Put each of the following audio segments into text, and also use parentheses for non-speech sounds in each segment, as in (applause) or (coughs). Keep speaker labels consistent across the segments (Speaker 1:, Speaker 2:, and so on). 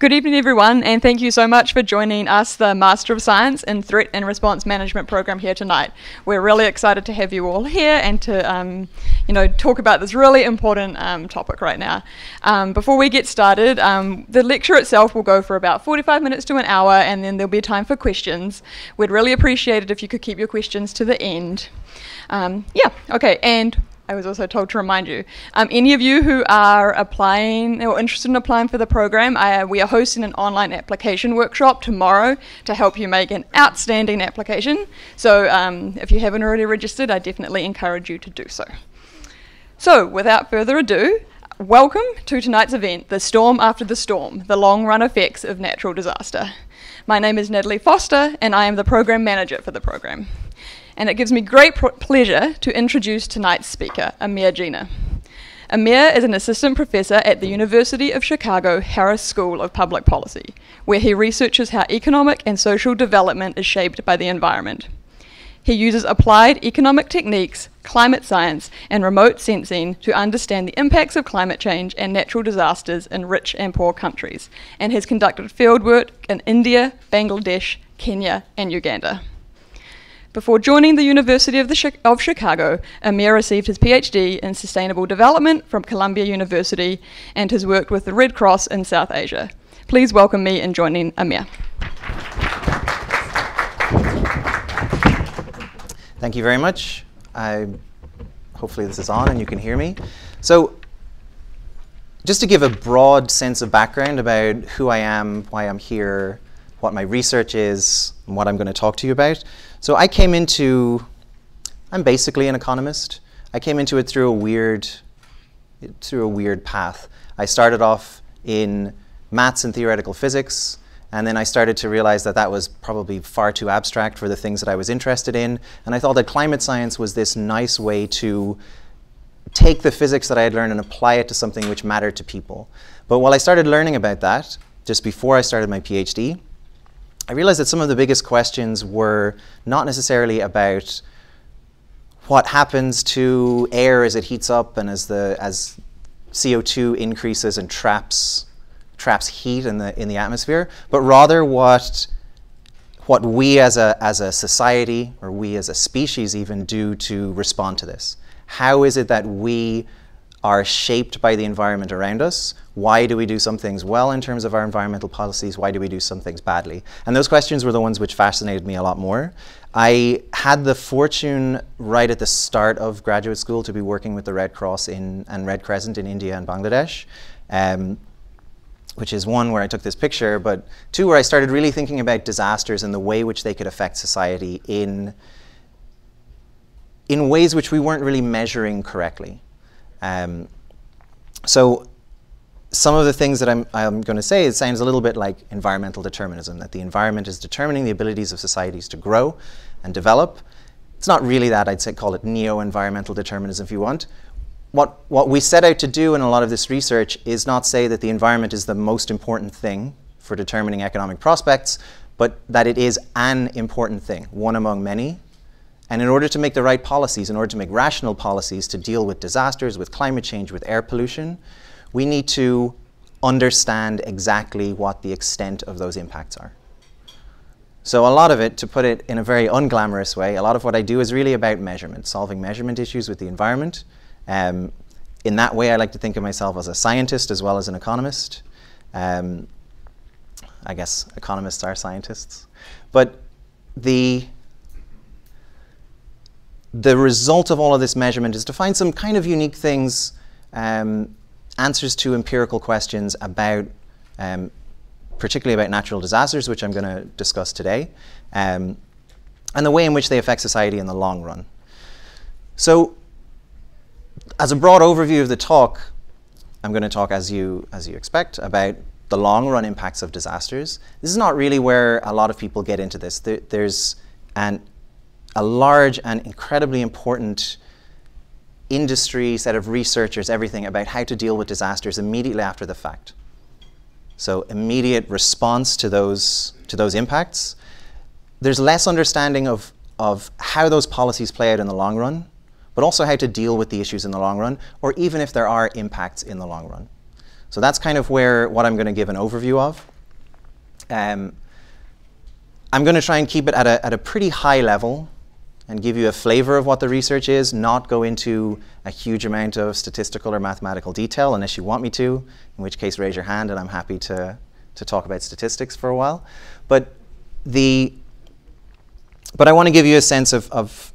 Speaker 1: Good evening, everyone, and thank you so much for joining us, the Master of Science in Threat and Response Management program here tonight. We're really excited to have you all here and to, um, you know, talk about this really important um, topic right now. Um, before we get started, um, the lecture itself will go for about 45 minutes to an hour, and then there'll be time for questions. We'd really appreciate it if you could keep your questions to the end. Um, yeah, okay, and I was also told to remind you. Um, any of you who are applying or interested in applying for the program, I, we are hosting an online application workshop tomorrow to help you make an outstanding application. So um, if you haven't already registered, I definitely encourage you to do so. So without further ado, welcome to tonight's event, The Storm After the Storm, the long run effects of natural disaster. My name is Natalie Foster and I am the program manager for the program and it gives me great pleasure to introduce tonight's speaker, Amir Jina. Amir is an assistant professor at the University of Chicago Harris School of Public Policy, where he researches how economic and social development is shaped by the environment. He uses applied economic techniques, climate science, and remote sensing to understand the impacts of climate change and natural disasters in rich and poor countries, and has conducted fieldwork in India, Bangladesh, Kenya, and Uganda. Before joining the University of, the of Chicago, Amir received his PhD in Sustainable Development from Columbia University and has worked with the Red Cross in South Asia. Please welcome me in joining Amir.
Speaker 2: Thank you very much. I, hopefully this is on and you can hear me. So just to give a broad sense of background about who I am, why I'm here, what my research is, and what I'm going to talk to you about. So I came into, I'm basically an economist. I came into it through a weird, through a weird path. I started off in maths and theoretical physics, and then I started to realize that that was probably far too abstract for the things that I was interested in. And I thought that climate science was this nice way to take the physics that I had learned and apply it to something which mattered to people. But while I started learning about that, just before I started my PhD, I realized that some of the biggest questions were not necessarily about what happens to air as it heats up and as the as CO2 increases and traps traps heat in the in the atmosphere, but rather what what we as a as a society or we as a species even do to respond to this. How is it that we are shaped by the environment around us. Why do we do some things well in terms of our environmental policies? Why do we do some things badly? And those questions were the ones which fascinated me a lot more. I had the fortune right at the start of graduate school to be working with the Red Cross in, and Red Crescent in India and Bangladesh. Um, which is one where I took this picture, but two where I started really thinking about disasters and the way which they could affect society in, in ways which we weren't really measuring correctly. Um, so some of the things that I'm, I'm going to say, it sounds a little bit like environmental determinism, that the environment is determining the abilities of societies to grow and develop. It's not really that, I'd say call it neo-environmental determinism if you want. What, what we set out to do in a lot of this research is not say that the environment is the most important thing for determining economic prospects, but that it is an important thing, one among many, and in order to make the right policies, in order to make rational policies to deal with disasters, with climate change, with air pollution, we need to understand exactly what the extent of those impacts are. So a lot of it, to put it in a very unglamorous way, a lot of what I do is really about measurement, solving measurement issues with the environment. Um, in that way, I like to think of myself as a scientist as well as an economist. Um, I guess economists are scientists. But the the result of all of this measurement is to find some kind of unique things, um, answers to empirical questions about, um, particularly about natural disasters, which I'm going to discuss today, um, and the way in which they affect society in the long run. So, as a broad overview of the talk, I'm going to talk, as you, as you expect, about the long run impacts of disasters. This is not really where a lot of people get into this. There, there's an a large and incredibly important industry set of researchers, everything about how to deal with disasters immediately after the fact. So immediate response to those, to those impacts. There's less understanding of, of how those policies play out in the long run, but also how to deal with the issues in the long run, or even if there are impacts in the long run. So that's kind of where what I'm going to give an overview of. Um, I'm going to try and keep it at a, at a pretty high level and give you a flavor of what the research is, not go into a huge amount of statistical or mathematical detail unless you want me to, in which case raise your hand and I'm happy to, to talk about statistics for a while. But, the, but I want to give you a sense of, of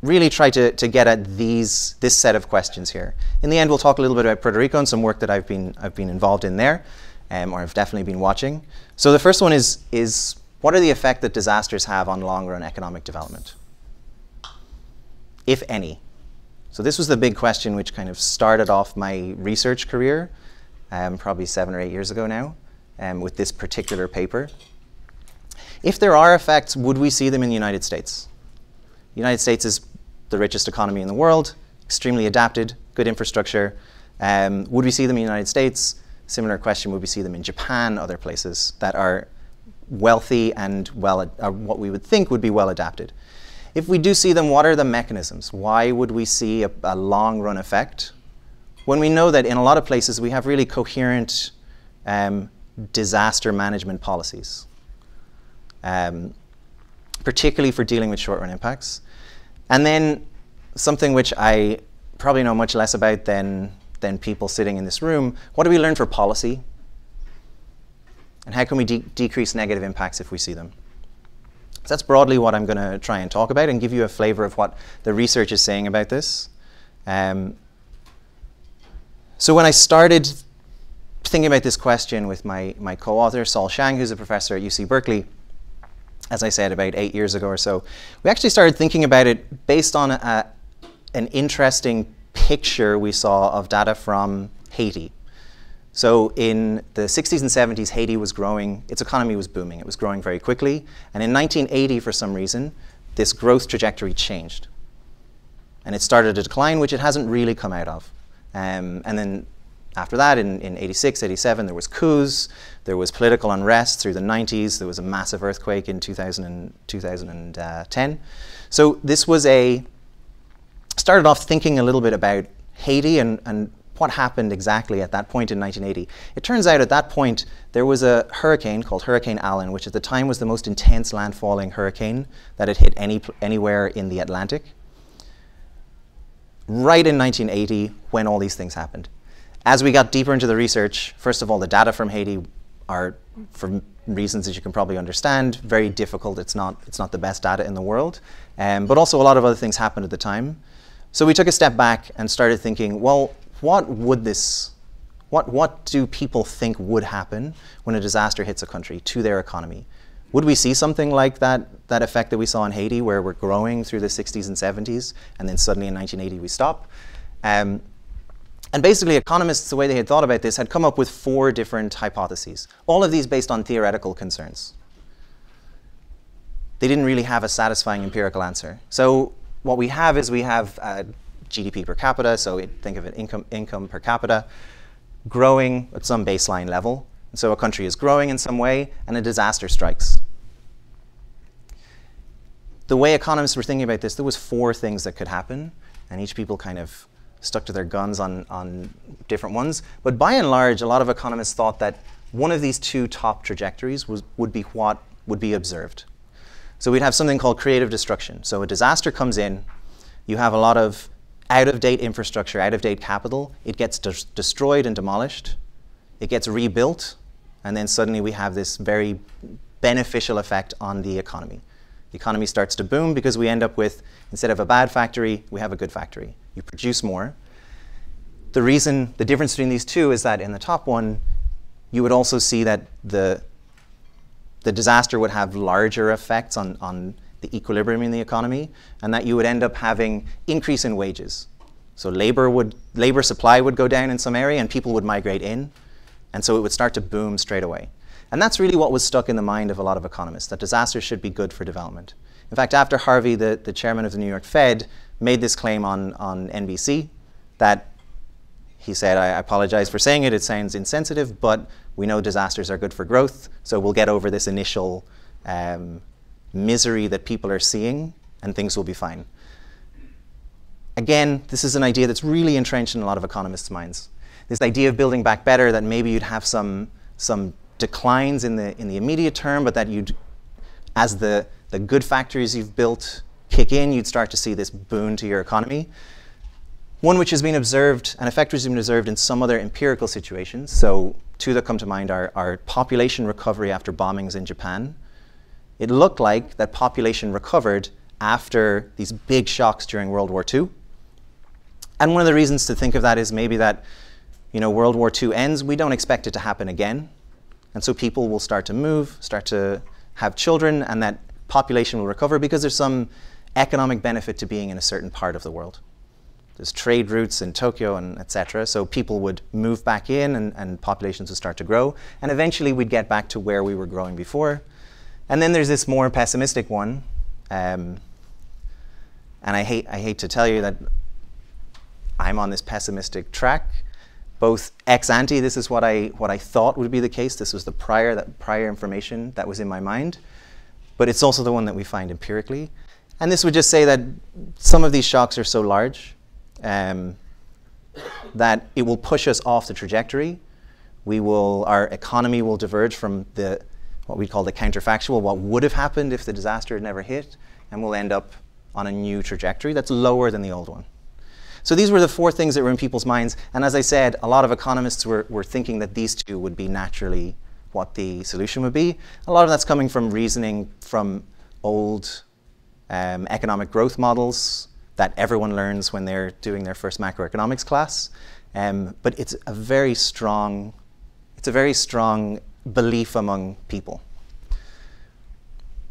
Speaker 2: really try to, to get at these, this set of questions here. In the end, we'll talk a little bit about Puerto Rico and some work that I've been, I've been involved in there, um, or I've definitely been watching. So the first one is, is what are the effect that disasters have on long-run economic development? If any. So this was the big question which kind of started off my research career, um, probably seven or eight years ago now, um, with this particular paper. If there are effects, would we see them in the United States? The United States is the richest economy in the world, extremely adapted, good infrastructure. Um, would we see them in the United States? Similar question, would we see them in Japan, other places that are wealthy and well, uh, what we would think would be well adapted? If we do see them, what are the mechanisms? Why would we see a, a long run effect when we know that in a lot of places we have really coherent um, disaster management policies, um, particularly for dealing with short run impacts? And then something which I probably know much less about than, than people sitting in this room, what do we learn for policy? And how can we de decrease negative impacts if we see them? So that's broadly what I'm going to try and talk about and give you a flavor of what the research is saying about this. Um, so when I started thinking about this question with my, my co-author, Sol Hsiang, who's a professor at UC Berkeley, as I said, about eight years ago or so. We actually started thinking about it based on a, an interesting picture we saw of data from Haiti. So in the 60s and 70s, Haiti was growing, its economy was booming. It was growing very quickly. And in 1980, for some reason, this growth trajectory changed. And it started a decline, which it hasn't really come out of. Um, and then after that, in, in 86, 87, there was coups, there was political unrest through the 90s, there was a massive earthquake in 2000 and 2010. So this was a, started off thinking a little bit about Haiti and, and what happened exactly at that point in 1980. It turns out at that point there was a hurricane called Hurricane Allen, which at the time was the most intense landfalling hurricane that had hit any, anywhere in the Atlantic. Right in 1980, when all these things happened. As we got deeper into the research, first of all, the data from Haiti are, for reasons that you can probably understand, very difficult. It's not, it's not the best data in the world. Um, but also a lot of other things happened at the time. So we took a step back and started thinking, well, what would this, what, what do people think would happen when a disaster hits a country to their economy? Would we see something like that, that effect that we saw in Haiti, where we're growing through the 60s and 70s, and then suddenly in 1980 we stop? Um, and basically, economists, the way they had thought about this, had come up with four different hypotheses, all of these based on theoretical concerns. They didn't really have a satisfying empirical answer. So what we have is we have uh, GDP per capita, so think of it income, income per capita, growing at some baseline level. And So a country is growing in some way, and a disaster strikes. The way economists were thinking about this, there was four things that could happen, and each people kind of stuck to their guns on, on different ones. But by and large, a lot of economists thought that one of these two top trajectories was, would be what would be observed. So we'd have something called creative destruction. So a disaster comes in, you have a lot of out-of-date infrastructure, out-of-date capital, it gets de destroyed and demolished, it gets rebuilt, and then suddenly we have this very beneficial effect on the economy. The economy starts to boom because we end up with, instead of a bad factory, we have a good factory. You produce more. The reason, the difference between these two is that in the top one, you would also see that the, the disaster would have larger effects on, on the equilibrium in the economy, and that you would end up having increase in wages. So labor would labor supply would go down in some area, and people would migrate in, and so it would start to boom straight away. And that's really what was stuck in the mind of a lot of economists, that disasters should be good for development. In fact, after Harvey, the, the chairman of the New York Fed, made this claim on, on NBC that he said, I apologize for saying it, it sounds insensitive, but we know disasters are good for growth, so we'll get over this initial um, misery that people are seeing and things will be fine. Again, this is an idea that's really entrenched in a lot of economists' minds. this idea of building back better that maybe you'd have some, some declines in the, in the immediate term, but that you'd, as the, the good factories you've built kick in, you'd start to see this boon to your economy. One which has been observed, an effect which has been observed in some other empirical situations. So two that come to mind are, are population recovery after bombings in Japan. It looked like that population recovered after these big shocks during World War II. And one of the reasons to think of that is maybe that you know, World War II ends, we don't expect it to happen again. And so people will start to move, start to have children, and that population will recover because there's some economic benefit to being in a certain part of the world. There's trade routes in Tokyo and etc. So people would move back in and, and populations would start to grow. And eventually we'd get back to where we were growing before. And then there's this more pessimistic one. Um, and I hate, I hate to tell you that I'm on this pessimistic track both ex ante, this is what I, what I thought would be the case. This was the prior, that prior information that was in my mind. But it's also the one that we find empirically. And this would just say that some of these shocks are so large um, that it will push us off the trajectory. We will, our economy will diverge from the, what we call the counterfactual, what would have happened if the disaster had never hit, and we'll end up on a new trajectory that's lower than the old one. So these were the four things that were in people's minds. And as I said, a lot of economists were, were thinking that these two would be naturally what the solution would be. A lot of that's coming from reasoning from old um, economic growth models that everyone learns when they're doing their first macroeconomics class. Um, but it's a very strong, it's a very strong belief among people.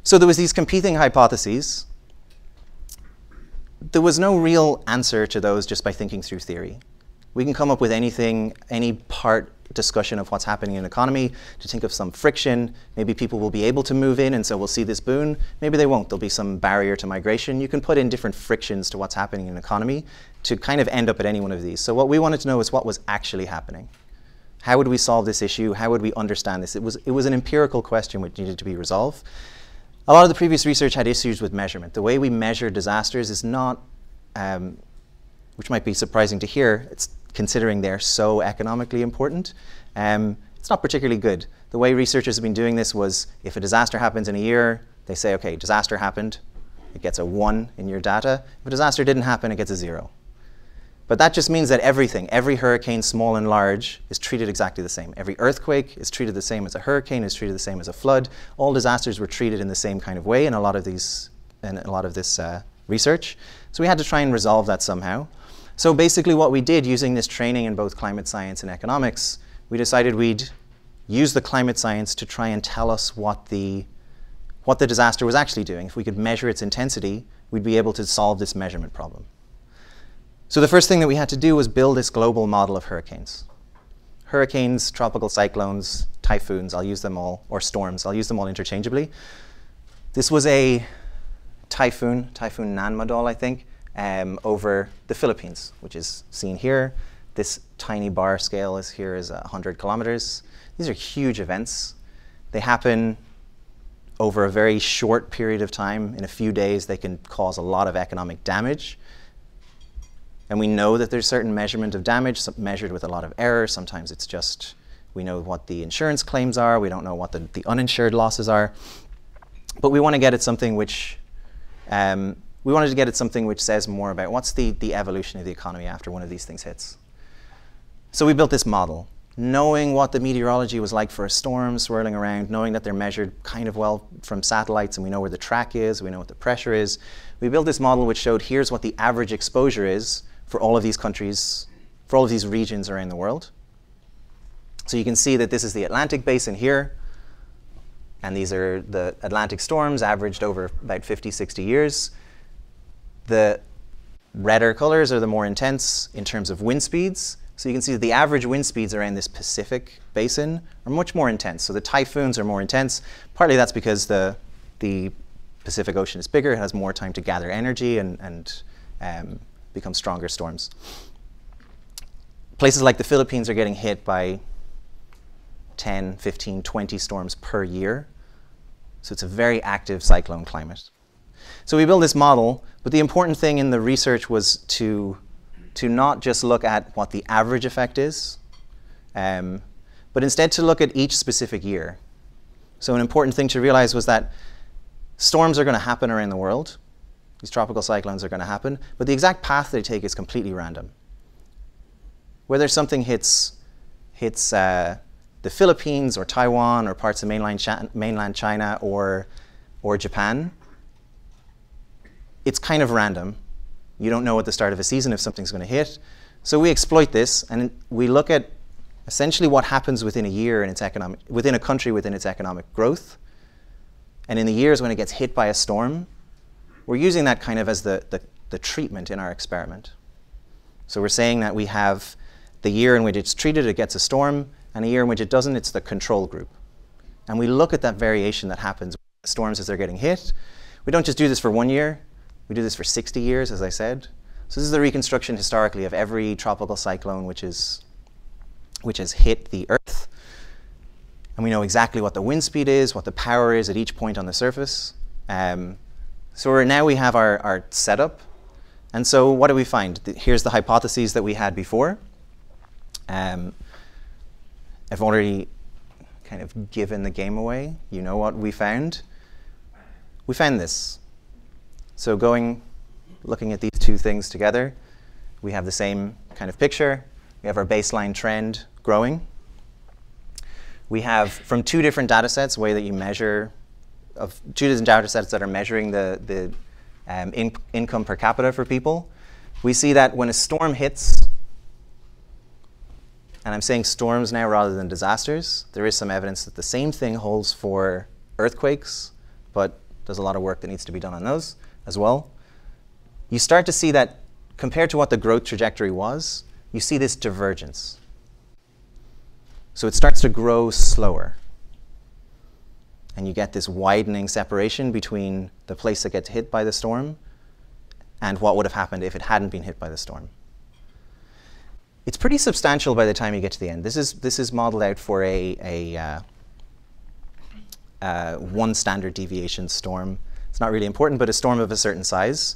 Speaker 2: So there was these competing hypotheses there was no real answer to those just by thinking through theory. We can come up with anything, any part discussion of what's happening in economy to think of some friction. Maybe people will be able to move in and so we'll see this boon. Maybe they won't. There'll be some barrier to migration. You can put in different frictions to what's happening in economy to kind of end up at any one of these. So what we wanted to know is what was actually happening. How would we solve this issue? How would we understand this? It was, it was an empirical question which needed to be resolved. A lot of the previous research had issues with measurement. The way we measure disasters is not, um, which might be surprising to hear, it's considering they're so economically important. Um, it's not particularly good. The way researchers have been doing this was if a disaster happens in a year, they say, okay, disaster happened, it gets a one in your data. If a disaster didn't happen, it gets a zero. But that just means that everything, every hurricane, small and large, is treated exactly the same. Every earthquake is treated the same as a hurricane, is treated the same as a flood. All disasters were treated in the same kind of way in a lot of these, in a lot of this uh, research. So we had to try and resolve that somehow. So basically what we did using this training in both climate science and economics, we decided we'd use the climate science to try and tell us what the, what the disaster was actually doing. If we could measure its intensity, we'd be able to solve this measurement problem. So the first thing that we had to do was build this global model of hurricanes. Hurricanes, tropical cyclones, typhoons, I'll use them all, or storms, I'll use them all interchangeably. This was a typhoon, Typhoon Nanmadol, I think, um, over the Philippines, which is seen here. This tiny bar scale is here is 100 kilometers. These are huge events. They happen over a very short period of time. In a few days, they can cause a lot of economic damage. And we know that there's certain measurement of damage measured with a lot of error. Sometimes it's just we know what the insurance claims are. We don't know what the, the uninsured losses are. But we want to get at something which um, we wanted to get at something which says more about what's the, the evolution of the economy after one of these things hits. So we built this model, knowing what the meteorology was like for a storm swirling around, knowing that they're measured kind of well from satellites and we know where the track is, we know what the pressure is. We built this model which showed here's what the average exposure is for all of these countries, for all of these regions around the world. So you can see that this is the Atlantic basin here, and these are the Atlantic storms averaged over about 50, 60 years. The redder colors are the more intense in terms of wind speeds. So you can see that the average wind speeds around this Pacific basin are much more intense. So the typhoons are more intense. Partly that's because the, the Pacific Ocean is bigger, it has more time to gather energy and, and um, become stronger storms. Places like the Philippines are getting hit by 10, 15, 20 storms per year. So it's a very active cyclone climate. So we built this model, but the important thing in the research was to, to not just look at what the average effect is, um, but instead to look at each specific year. So an important thing to realize was that storms are going to happen around the world. These tropical cyclones are going to happen, but the exact path they take is completely random. Whether something hits, hits uh, the Philippines or Taiwan or parts of mainland, Chi mainland China or, or Japan, it's kind of random. You don't know at the start of a season if something's going to hit. So we exploit this and we look at essentially what happens within a year in its economic, within a country within its economic growth. And in the years when it gets hit by a storm, we're using that kind of as the, the, the treatment in our experiment. So we're saying that we have the year in which it's treated, it gets a storm, and a year in which it doesn't, it's the control group. And we look at that variation that happens with storms as they're getting hit. We don't just do this for one year, we do this for 60 years, as I said. So this is the reconstruction historically of every tropical cyclone which, is, which has hit the Earth. And we know exactly what the wind speed is, what the power is at each point on the surface. Um, so now we have our, our setup. And so what do we find? Here's the hypotheses that we had before. Um, I've already kind of given the game away. You know what we found? We found this. So going, looking at these two things together, we have the same kind of picture. We have our baseline trend growing. We have from two different data sets, way that you measure, of two different data sets that are measuring the, the um, in income per capita for people. We see that when a storm hits, and I'm saying storms now rather than disasters, there is some evidence that the same thing holds for earthquakes, but there's a lot of work that needs to be done on those as well, you start to see that compared to what the growth trajectory was, you see this divergence. So it starts to grow slower. And you get this widening separation between the place that gets hit by the storm and what would have happened if it hadn't been hit by the storm. It's pretty substantial by the time you get to the end. This is, this is modeled out for a, a uh, uh, one standard deviation storm it's not really important, but a storm of a certain size.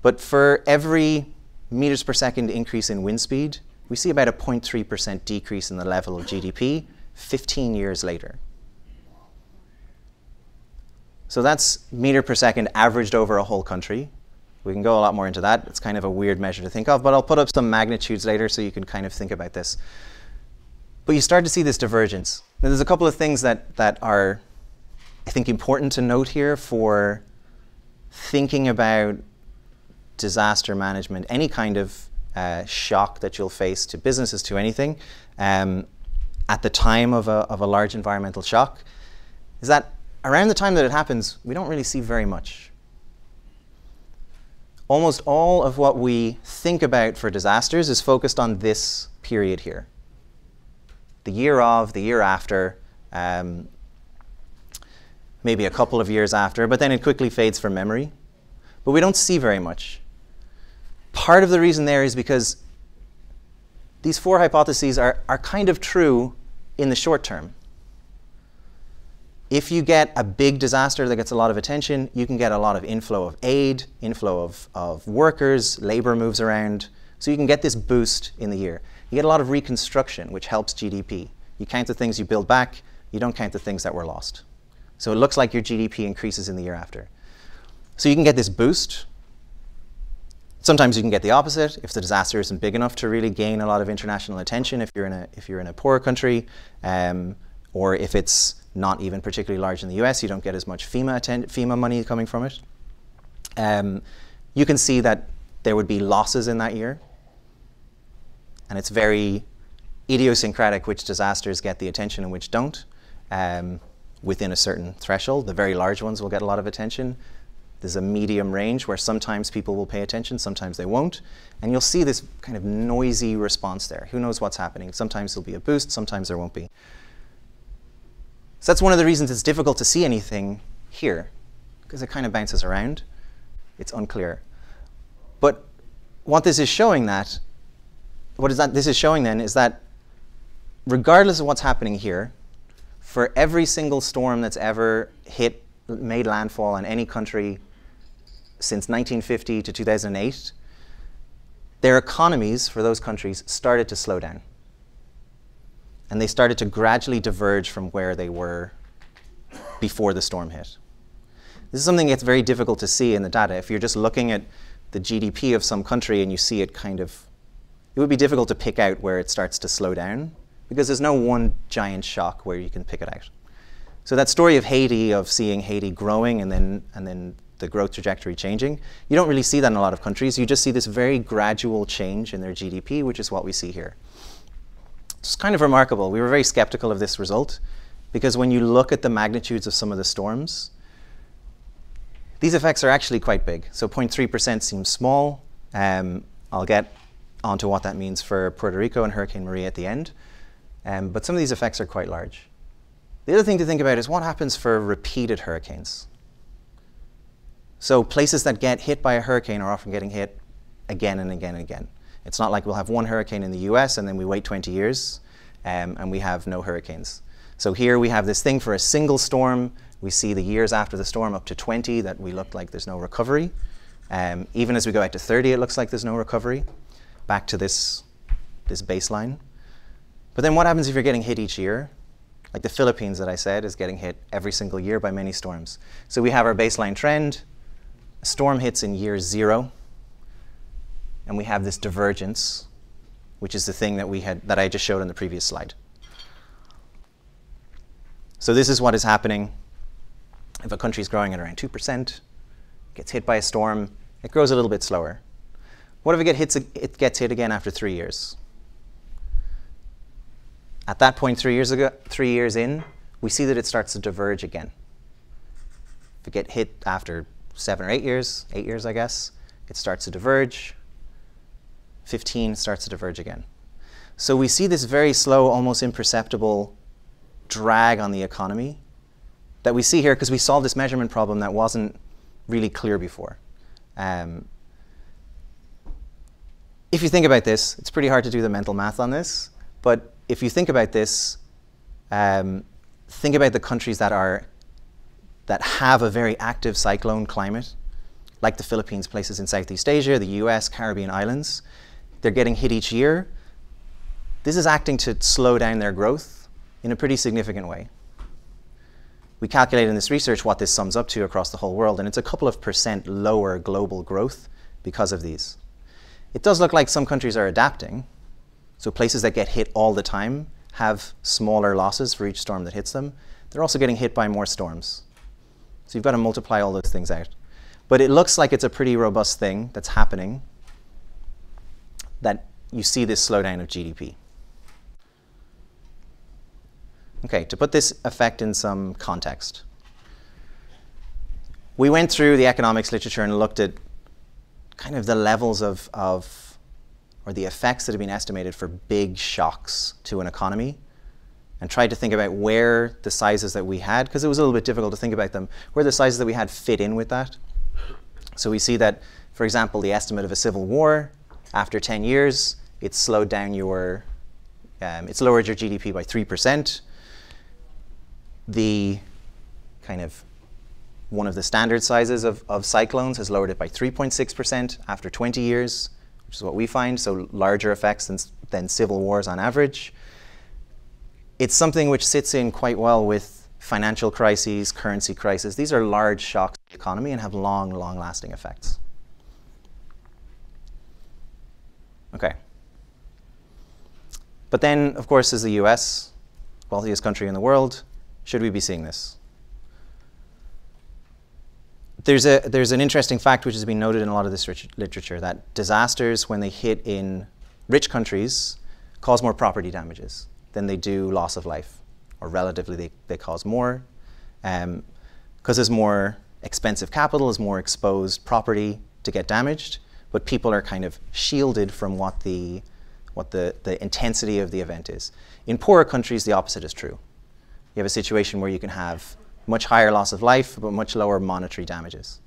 Speaker 2: But for every meters per second increase in wind speed, we see about a 0.3% decrease in the level of GDP 15 years later. So that's meter per second averaged over a whole country. We can go a lot more into that. It's kind of a weird measure to think of, but I'll put up some magnitudes later so you can kind of think about this. But you start to see this divergence. Now, there's a couple of things that, that are, I think, important to note here for thinking about disaster management, any kind of uh, shock that you'll face to businesses, to anything, um, at the time of a, of a large environmental shock, is that around the time that it happens, we don't really see very much. Almost all of what we think about for disasters is focused on this period here. The year of, the year after, um, maybe a couple of years after, but then it quickly fades from memory. But we don't see very much. Part of the reason there is because these four hypotheses are, are kind of true in the short term. If you get a big disaster that gets a lot of attention, you can get a lot of inflow of aid, inflow of, of workers, labor moves around. So you can get this boost in the year. You get a lot of reconstruction, which helps GDP. You count the things you build back, you don't count the things that were lost. So it looks like your GDP increases in the year after. So you can get this boost. Sometimes you can get the opposite if the disaster isn't big enough to really gain a lot of international attention if you're in a, if you're in a poor country, um, or if it's not even particularly large in the US, you don't get as much FEMA, FEMA money coming from it. Um, you can see that there would be losses in that year. And it's very idiosyncratic which disasters get the attention and which don't. Um, within a certain threshold. The very large ones will get a lot of attention. There's a medium range where sometimes people will pay attention, sometimes they won't. And you'll see this kind of noisy response there. Who knows what's happening? Sometimes there'll be a boost, sometimes there won't be. So that's one of the reasons it's difficult to see anything here, because it kind of bounces around. It's unclear. But what this is showing that, what is that this is showing then is that regardless of what's happening here, for every single storm that's ever hit, made landfall in any country since 1950 to 2008, their economies for those countries started to slow down. And they started to gradually diverge from where they were before the storm hit. This is something that's very difficult to see in the data. If you're just looking at the GDP of some country and you see it kind of, it would be difficult to pick out where it starts to slow down because there's no one giant shock where you can pick it out. So that story of Haiti, of seeing Haiti growing and then, and then the growth trajectory changing, you don't really see that in a lot of countries. You just see this very gradual change in their GDP, which is what we see here. It's kind of remarkable. We were very skeptical of this result because when you look at the magnitudes of some of the storms, these effects are actually quite big. So 0.3% seems small. Um, I'll get onto what that means for Puerto Rico and Hurricane Maria at the end. Um, but some of these effects are quite large. The other thing to think about is what happens for repeated hurricanes. So places that get hit by a hurricane are often getting hit again and again and again. It's not like we'll have one hurricane in the US and then we wait 20 years um, and we have no hurricanes. So here we have this thing for a single storm. We see the years after the storm up to 20 that we look like there's no recovery. Um, even as we go out to 30, it looks like there's no recovery back to this, this baseline. But then what happens if you're getting hit each year? Like the Philippines that I said is getting hit every single year by many storms. So we have our baseline trend. A storm hits in year zero and we have this divergence, which is the thing that we had that I just showed on the previous slide. So this is what is happening if a country is growing at around 2%, gets hit by a storm, it grows a little bit slower. What if it, get hits, it gets hit again after three years? At that point, three years, ago, three years in, we see that it starts to diverge again. If it get hit after seven or eight years, eight years, I guess, it starts to diverge. 15 starts to diverge again. So we see this very slow, almost imperceptible drag on the economy that we see here because we solved this measurement problem that wasn't really clear before. Um, if you think about this, it's pretty hard to do the mental math on this, but if you think about this, um, think about the countries that are that have a very active cyclone climate, like the Philippines, places in Southeast Asia, the US, Caribbean islands they're getting hit each year, this is acting to slow down their growth in a pretty significant way. We calculated in this research what this sums up to across the whole world, and it's a couple of percent lower global growth because of these. It does look like some countries are adapting. So places that get hit all the time have smaller losses for each storm that hits them. They're also getting hit by more storms. So you've got to multiply all those things out. But it looks like it's a pretty robust thing that's happening that you see this slowdown of GDP. Okay, to put this effect in some context. We went through the economics literature and looked at kind of the levels of, of or the effects that have been estimated for big shocks to an economy and tried to think about where the sizes that we had, because it was a little bit difficult to think about them, where the sizes that we had fit in with that. So we see that, for example, the estimate of a civil war after 10 years, it's slowed down your, um, it's lowered your GDP by 3%. The kind of one of the standard sizes of, of cyclones has lowered it by 3.6% after 20 years, which is what we find, so larger effects than, than civil wars on average. It's something which sits in quite well with financial crises, currency crises. These are large shocks to the economy and have long, long-lasting effects. Okay. But then, of course, as the US, wealthiest country in the world, should we be seeing this? There's, a, there's an interesting fact which has been noted in a lot of this literature that disasters, when they hit in rich countries, cause more property damages than they do loss of life, or relatively they, they cause more, because um, there's more expensive capital, there's more exposed property to get damaged, but people are kind of shielded from what the, what the, the intensity of the event is. In poorer countries, the opposite is true. You have a situation where you can have much higher loss of life, but much lower monetary damages.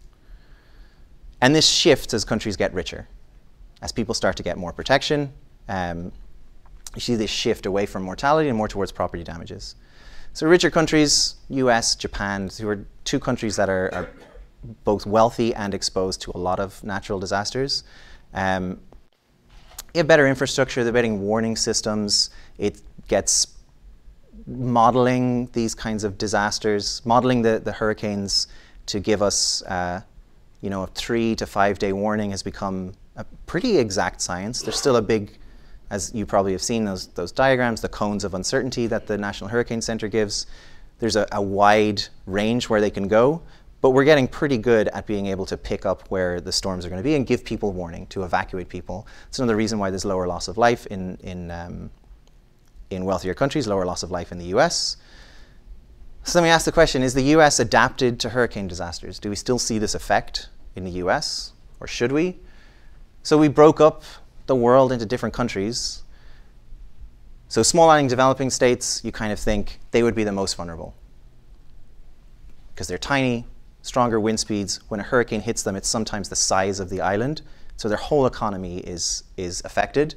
Speaker 2: And this shifts as countries get richer. As people start to get more protection, um, you see this shift away from mortality and more towards property damages. So richer countries, US, Japan, who are two countries that are, are both wealthy and exposed to a lot of natural disasters. Um, you have better infrastructure, they're getting warning systems, it gets modeling these kinds of disasters, modeling the, the hurricanes to give us, uh, you know, a three to five day warning has become a pretty exact science. There's still a big, as you probably have seen those, those diagrams, the cones of uncertainty that the National Hurricane Center gives. There's a, a wide range where they can go, but we're getting pretty good at being able to pick up where the storms are going to be and give people warning to evacuate people. It's another reason why there's lower loss of life in, in, um, in wealthier countries, lower loss of life in the US. So let me ask the question, is the US adapted to hurricane disasters? Do we still see this effect in the US, or should we? So we broke up the world into different countries. So small island developing states, you kind of think they would be the most vulnerable because they're tiny, stronger wind speeds. When a hurricane hits them, it's sometimes the size of the island. So their whole economy is, is affected.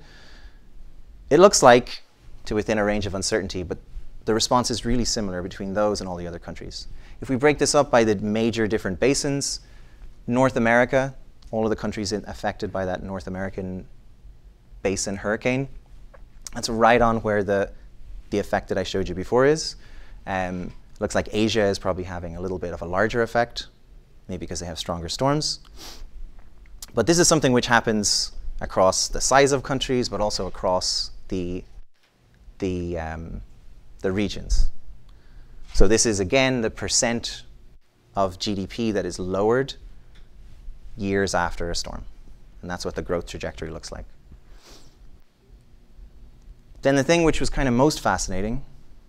Speaker 2: It looks like to within a range of uncertainty, but the response is really similar between those and all the other countries. If we break this up by the major different basins, North America, all of the countries affected by that North American basin hurricane, that's right on where the, the effect that I showed you before is. Um, Looks like Asia is probably having a little bit of a larger effect, maybe because they have stronger storms. But this is something which happens across the size of countries, but also across the, the, um, the regions. So this is, again, the percent of GDP that is lowered years after a storm. And that's what the growth trajectory looks like. Then the thing which was kind of most fascinating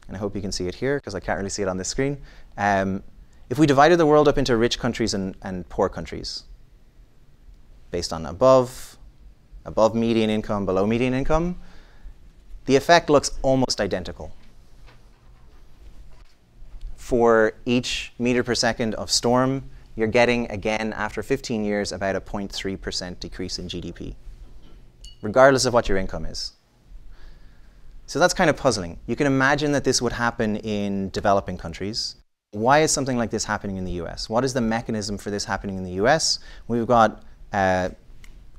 Speaker 2: and I hope you can see it here because I can't really see it on this screen. Um, if we divided the world up into rich countries and, and poor countries, based on above, above median income, below median income, the effect looks almost identical. For each meter per second of storm, you're getting, again, after 15 years, about a 0.3% decrease in GDP, regardless of what your income is. So that's kind of puzzling. You can imagine that this would happen in developing countries. Why is something like this happening in the US? What is the mechanism for this happening in the US? We've got, uh,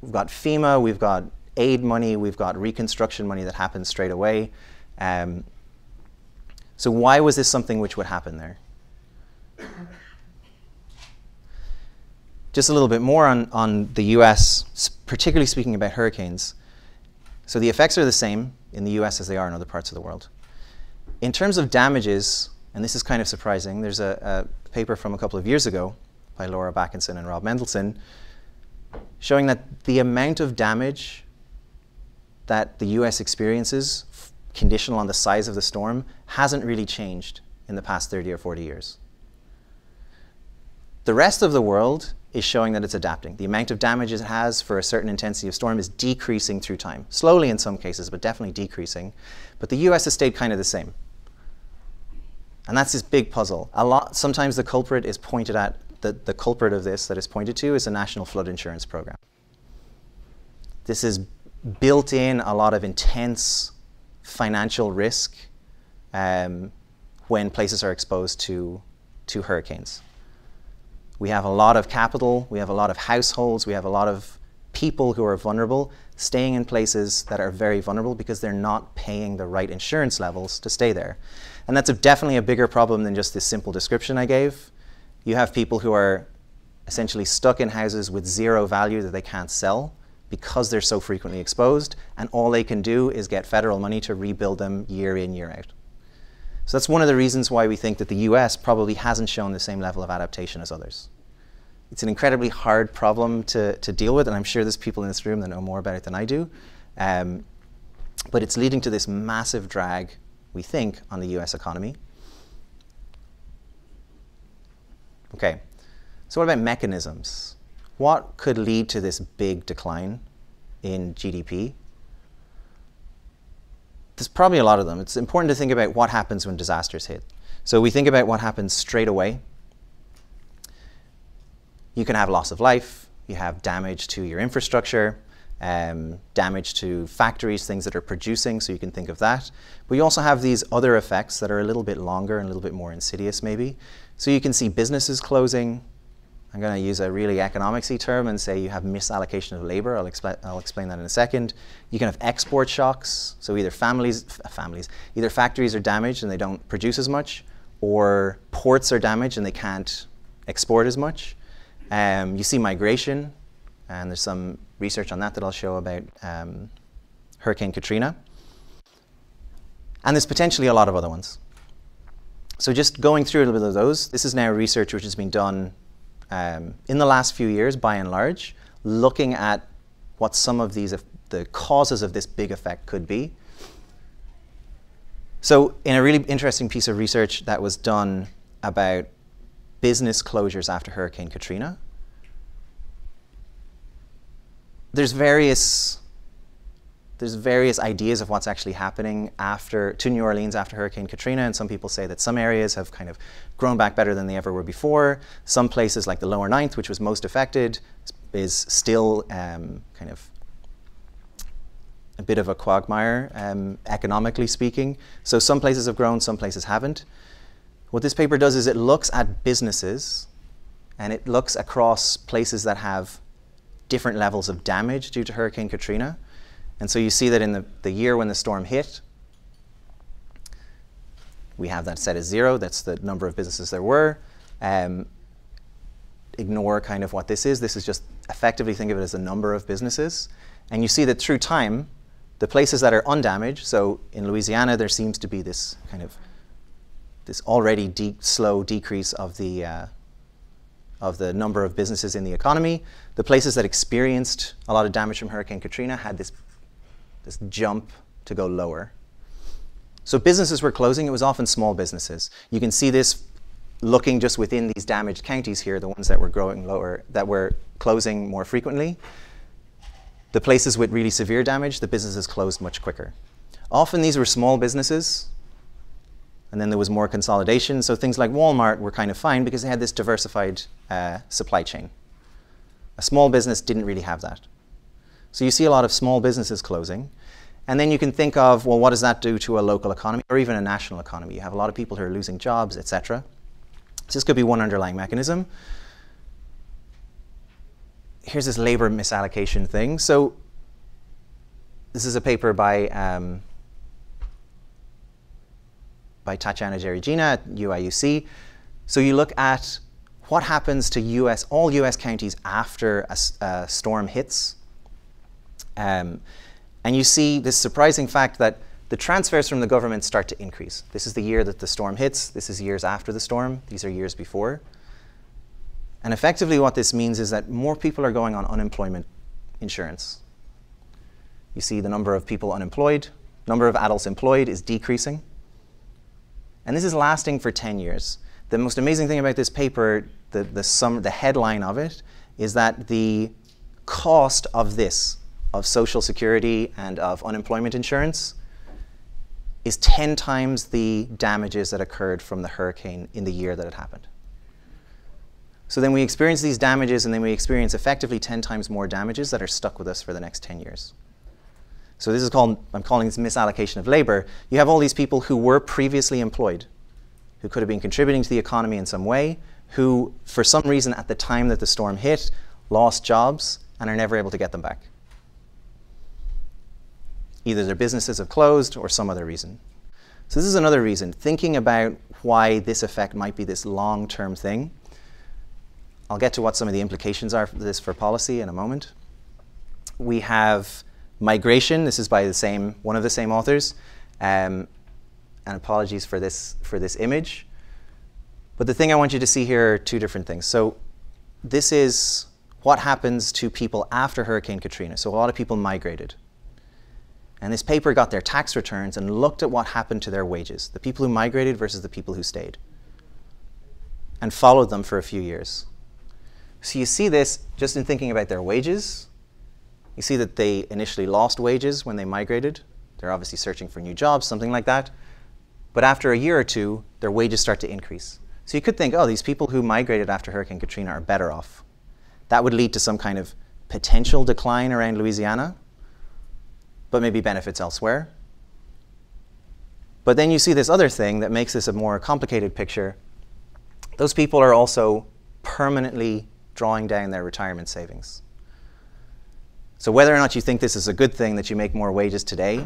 Speaker 2: we've got FEMA, we've got aid money, we've got reconstruction money that happens straight away. Um, so why was this something which would happen there? Just a little bit more on, on the US, particularly speaking about hurricanes. So the effects are the same in the US as they are in other parts of the world. In terms of damages, and this is kind of surprising, there's a, a paper from a couple of years ago by Laura Bakkensen and Rob Mendelsohn showing that the amount of damage that the US experiences, conditional on the size of the storm, hasn't really changed in the past 30 or 40 years. The rest of the world is showing that it's adapting. The amount of damage it has for a certain intensity of storm is decreasing through time. Slowly in some cases, but definitely decreasing. But the US has stayed kind of the same. And that's this big puzzle. A lot, sometimes the culprit is pointed at, the, the culprit of this that is pointed to is the National Flood Insurance Program. This is built in a lot of intense financial risk um, when places are exposed to, to hurricanes. We have a lot of capital, we have a lot of households, we have a lot of people who are vulnerable staying in places that are very vulnerable because they're not paying the right insurance levels to stay there. And that's a, definitely a bigger problem than just this simple description I gave. You have people who are essentially stuck in houses with zero value that they can't sell because they're so frequently exposed, and all they can do is get federal money to rebuild them year in, year out. So that's one of the reasons why we think that the US probably hasn't shown the same level of adaptation as others. It's an incredibly hard problem to, to deal with, and I'm sure there's people in this room that know more about it than I do. Um, but it's leading to this massive drag, we think, on the US economy. Okay, so what about mechanisms? What could lead to this big decline in GDP? There's probably a lot of them. It's important to think about what happens when disasters hit. So we think about what happens straight away. You can have loss of life, you have damage to your infrastructure, um, damage to factories, things that are producing, so you can think of that. But you also have these other effects that are a little bit longer and a little bit more insidious maybe. So you can see businesses closing, I'm going to use a really economicsy term and say you have misallocation of labor. I'll, I'll explain that in a second. You can have export shocks. So either families, families, either factories are damaged and they don't produce as much, or ports are damaged and they can't export as much. Um, you see migration, and there's some research on that that I'll show about um, Hurricane Katrina. And there's potentially a lot of other ones. So just going through a little bit of those, this is now research which has been done um, in the last few years, by and large, looking at what some of these, the causes of this big effect could be. So, in a really interesting piece of research that was done about business closures after Hurricane Katrina, there's various there's various ideas of what's actually happening after to New Orleans after Hurricane Katrina, and some people say that some areas have kind of grown back better than they ever were before. Some places, like the Lower Ninth, which was most affected, is still um, kind of a bit of a quagmire, um, economically speaking. So some places have grown, some places haven't. What this paper does is it looks at businesses, and it looks across places that have different levels of damage due to Hurricane Katrina and so you see that in the, the year when the storm hit, we have that set as zero. That's the number of businesses there were. Um, ignore kind of what this is. This is just effectively think of it as a number of businesses. And you see that through time, the places that are undamaged, so in Louisiana, there seems to be this kind of this already de- slow decrease of the uh, of the number of businesses in the economy. The places that experienced a lot of damage from Hurricane Katrina had this this jump to go lower. So businesses were closing, it was often small businesses. You can see this looking just within these damaged counties here, the ones that were growing lower, that were closing more frequently. The places with really severe damage, the businesses closed much quicker. Often these were small businesses, and then there was more consolidation. So things like Walmart were kind of fine because they had this diversified uh, supply chain. A small business didn't really have that. So you see a lot of small businesses closing. And then you can think of, well, what does that do to a local economy or even a national economy? You have a lot of people who are losing jobs, etc. So this could be one underlying mechanism. Here's this labor misallocation thing. So this is a paper by um, by Tatyana Deryugina at UIUC. So you look at what happens to US all US counties after a, a storm hits um, and you see this surprising fact that the transfers from the government start to increase. This is the year that the storm hits. This is years after the storm. These are years before. And effectively, what this means is that more people are going on unemployment insurance. You see the number of people unemployed, number of adults employed is decreasing. And this is lasting for 10 years. The most amazing thing about this paper, the, the, sum, the headline of it, is that the cost of this of Social Security and of unemployment insurance is 10 times the damages that occurred from the hurricane in the year that it happened. So then we experience these damages, and then we experience effectively 10 times more damages that are stuck with us for the next 10 years. So this is called, I'm calling this misallocation of labor. You have all these people who were previously employed, who could have been contributing to the economy in some way, who, for some reason at the time that the storm hit, lost jobs and are never able to get them back. Either their businesses have closed or some other reason. So, this is another reason, thinking about why this effect might be this long term thing. I'll get to what some of the implications are for this for policy in a moment. We have migration. This is by the same one of the same authors. Um, and apologies for this for this image. But the thing I want you to see here are two different things. So this is what happens to people after Hurricane Katrina. So a lot of people migrated. And this paper got their tax returns and looked at what happened to their wages, the people who migrated versus the people who stayed, and followed them for a few years. So you see this just in thinking about their wages. You see that they initially lost wages when they migrated. They're obviously searching for new jobs, something like that. But after a year or two, their wages start to increase. So you could think, oh, these people who migrated after Hurricane Katrina are better off. That would lead to some kind of potential decline around Louisiana but maybe benefits elsewhere. But then you see this other thing that makes this a more complicated picture. Those people are also permanently drawing down their retirement savings. So whether or not you think this is a good thing that you make more wages today,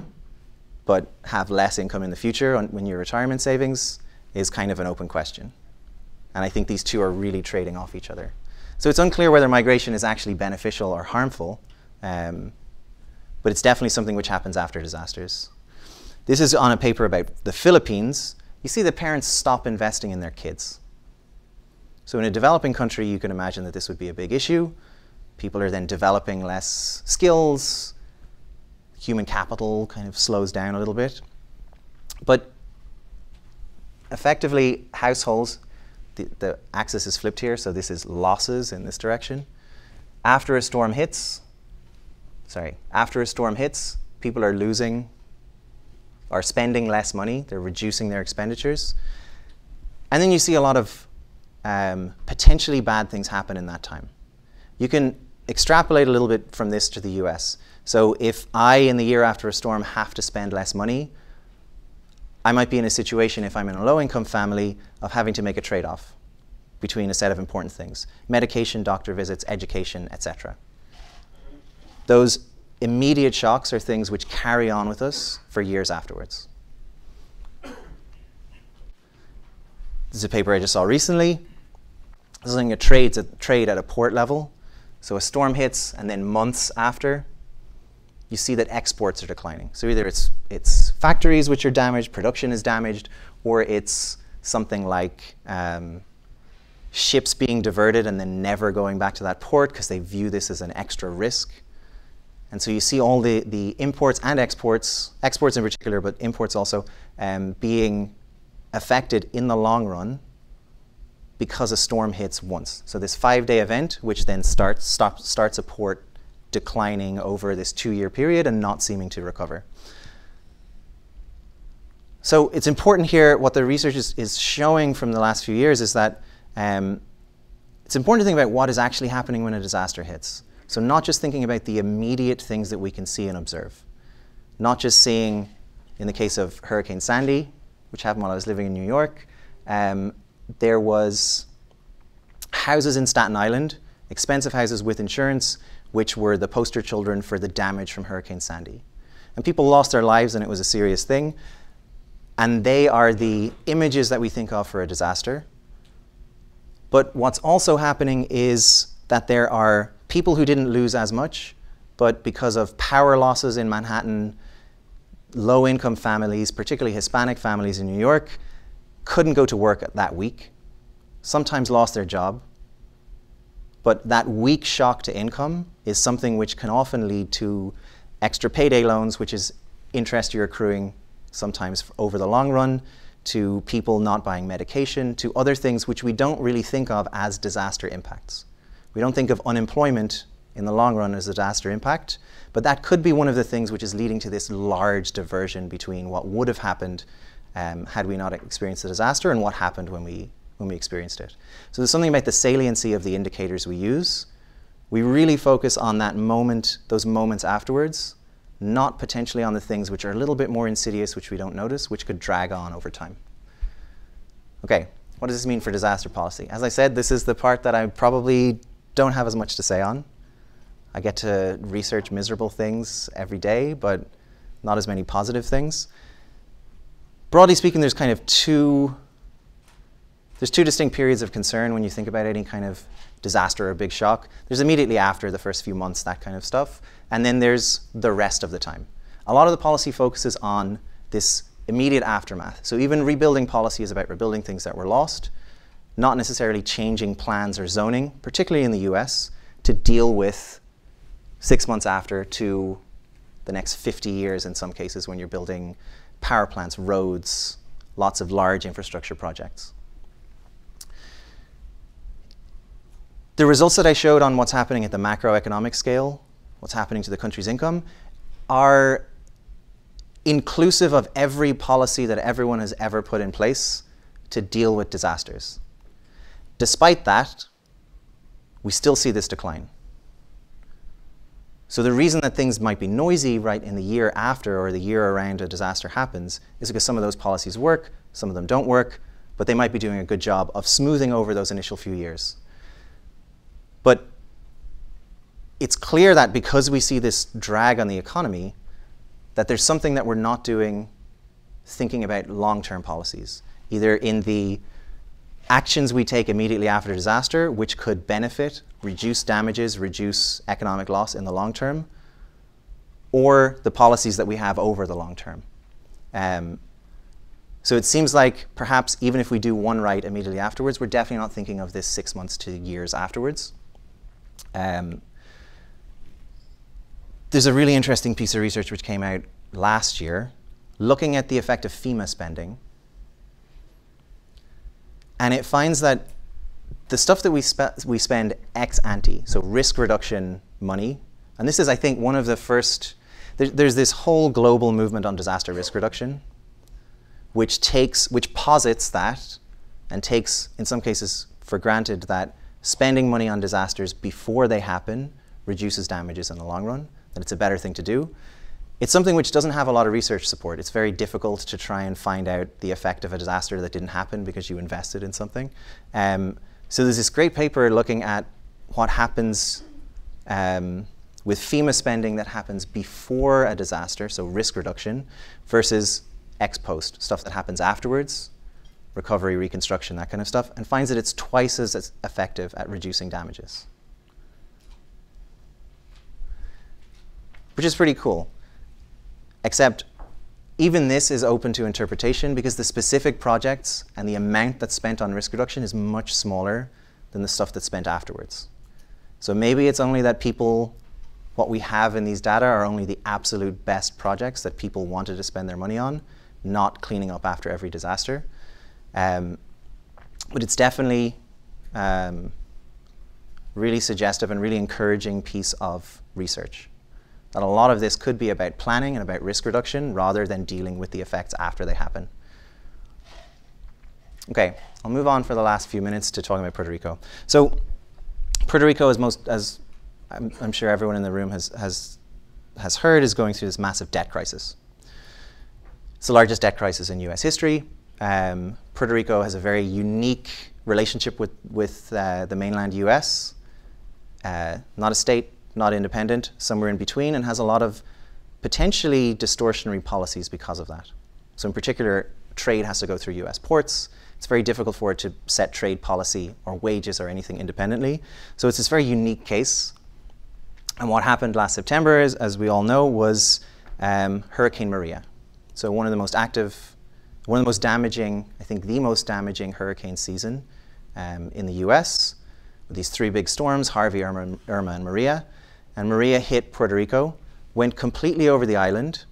Speaker 2: but have less income in the future when your retirement savings is kind of an open question. And I think these two are really trading off each other. So it's unclear whether migration is actually beneficial or harmful, um, but it's definitely something which happens after disasters. This is on a paper about the Philippines. You see the parents stop investing in their kids. So in a developing country, you can imagine that this would be a big issue. People are then developing less skills. Human capital kind of slows down a little bit. But effectively, households, the, the axis is flipped here, so this is losses in this direction. After a storm hits, sorry, after a storm hits, people are losing are spending less money, they're reducing their expenditures. And then you see a lot of um, potentially bad things happen in that time. You can extrapolate a little bit from this to the US. So if I, in the year after a storm, have to spend less money, I might be in a situation, if I'm in a low income family, of having to make a trade off between a set of important things medication, doctor visits, education, etc. Those immediate shocks are things which carry on with us for years afterwards. This is a paper I just saw recently. This is looking at trades at, trade at a port level. So a storm hits, and then months after, you see that exports are declining. So either it's, it's factories which are damaged, production is damaged, or it's something like um, ships being diverted and then never going back to that port because they view this as an extra risk. And so you see all the, the imports and exports, exports in particular, but imports also, um, being affected in the long run because a storm hits once. So this five-day event, which then starts, stop, starts a port declining over this two-year period and not seeming to recover. So it's important here, what the research is, is showing from the last few years is that um, it's important to think about what is actually happening when a disaster hits. So not just thinking about the immediate things that we can see and observe, not just seeing, in the case of Hurricane Sandy, which happened while I was living in New York, um, there was houses in Staten Island, expensive houses with insurance, which were the poster children for the damage from Hurricane Sandy. And people lost their lives and it was a serious thing. And they are the images that we think of for a disaster. But what's also happening is that there are people who didn't lose as much, but because of power losses in Manhattan, low income families, particularly Hispanic families in New York, couldn't go to work that week, sometimes lost their job. But that weak shock to income is something which can often lead to extra payday loans, which is interest you're accruing sometimes over the long run, to people not buying medication, to other things which we don't really think of as disaster impacts. We don't think of unemployment in the long run as a disaster impact, but that could be one of the things which is leading to this large diversion between what would have happened um, had we not experienced the disaster and what happened when we, when we experienced it. So there's something about the saliency of the indicators we use. We really focus on that moment, those moments afterwards, not potentially on the things which are a little bit more insidious, which we don't notice, which could drag on over time. Okay, what does this mean for disaster policy? As I said, this is the part that I probably don't have as much to say on. I get to research miserable things every day, but not as many positive things. Broadly speaking, there's kind of two there's two distinct periods of concern when you think about any kind of disaster or big shock. There's immediately after the first few months, that kind of stuff, and then there's the rest of the time. A lot of the policy focuses on this immediate aftermath. So even rebuilding policy is about rebuilding things that were lost not necessarily changing plans or zoning, particularly in the US, to deal with six months after to the next 50 years in some cases when you're building power plants, roads, lots of large infrastructure projects. The results that I showed on what's happening at the macroeconomic scale, what's happening to the country's income, are inclusive of every policy that everyone has ever put in place to deal with disasters. Despite that, we still see this decline. So the reason that things might be noisy right in the year after or the year around a disaster happens is because some of those policies work, some of them don't work, but they might be doing a good job of smoothing over those initial few years. But it's clear that because we see this drag on the economy, that there's something that we're not doing thinking about long-term policies, either in the actions we take immediately after disaster, which could benefit, reduce damages, reduce economic loss in the long term, or the policies that we have over the long term. Um, so it seems like perhaps even if we do one right immediately afterwards, we're definitely not thinking of this six months to years afterwards. Um, there's a really interesting piece of research which came out last year looking at the effect of FEMA spending. And it finds that the stuff that we, spe we spend ex ante, so risk reduction money, and this is, I think, one of the first, there, there's this whole global movement on disaster risk reduction, which takes, which posits that, and takes, in some cases, for granted that spending money on disasters before they happen reduces damages in the long run, that it's a better thing to do. It's something which doesn't have a lot of research support. It's very difficult to try and find out the effect of a disaster that didn't happen because you invested in something. Um, so there's this great paper looking at what happens um, with FEMA spending that happens before a disaster, so risk reduction, versus ex post, stuff that happens afterwards, recovery, reconstruction, that kind of stuff, and finds that it's twice as effective at reducing damages. Which is pretty cool. Except even this is open to interpretation because the specific projects and the amount that's spent on risk reduction is much smaller than the stuff that's spent afterwards. So maybe it's only that people, what we have in these data are only the absolute best projects that people wanted to spend their money on, not cleaning up after every disaster. Um, but it's definitely um, really suggestive and really encouraging piece of research that a lot of this could be about planning and about risk reduction rather than dealing with the effects after they happen. Okay, I'll move on for the last few minutes to talking about Puerto Rico. So Puerto Rico, as most, as I'm, I'm sure everyone in the room has, has, has heard, is going through this massive debt crisis. It's the largest debt crisis in US history. Um, Puerto Rico has a very unique relationship with, with uh, the mainland US. Uh, not a state, not independent, somewhere in between, and has a lot of potentially distortionary policies because of that. So in particular, trade has to go through US ports. It's very difficult for it to set trade policy or wages or anything independently. So it's this very unique case. And what happened last September, is, as we all know, was um, Hurricane Maria. So one of the most active, one of the most damaging, I think the most damaging hurricane season um, in the US. With these three big storms, Harvey, Irma, Irma and Maria and Maria hit Puerto Rico, went completely over the island,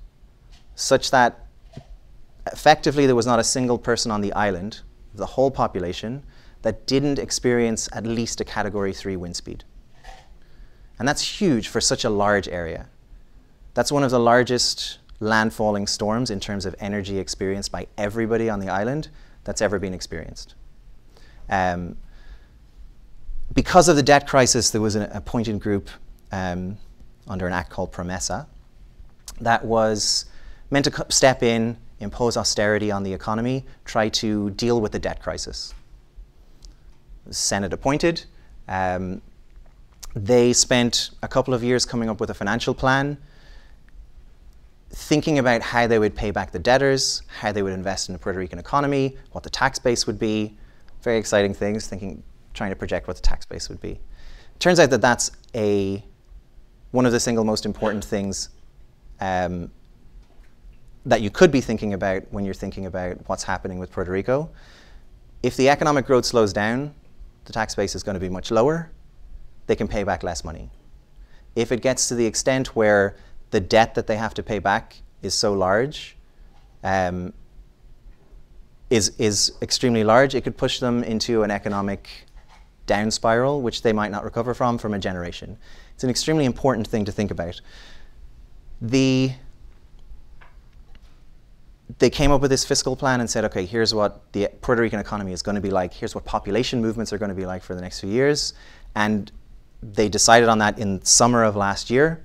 Speaker 2: such that effectively there was not a single person on the island, the whole population, that didn't experience at least a category 3 wind speed. And that's huge for such a large area. That's one of the largest landfalling storms in terms of energy experienced by everybody on the island that's ever been experienced. Um, because of the debt crisis, there was an appointed group um, under an act called Promesa that was meant to step in, impose austerity on the economy, try to deal with the debt crisis. Senate appointed. Um, they spent a couple of years coming up with a financial plan, thinking about how they would pay back the debtors, how they would invest in the Puerto Rican economy, what the tax base would be. Very exciting things, thinking, trying to project what the tax base would be. Turns out that that's a one of the single most important things um, that you could be thinking about when you're thinking about what's happening with Puerto Rico. If the economic growth slows down, the tax base is going to be much lower. They can pay back less money. If it gets to the extent where the debt that they have to pay back is so large, um, is, is extremely large, it could push them into an economic down spiral, which they might not recover from from a generation. It's an extremely important thing to think about. The, they came up with this fiscal plan and said, okay, here's what the Puerto Rican economy is going to be like. Here's what population movements are going to be like for the next few years. And they decided on that in summer of last year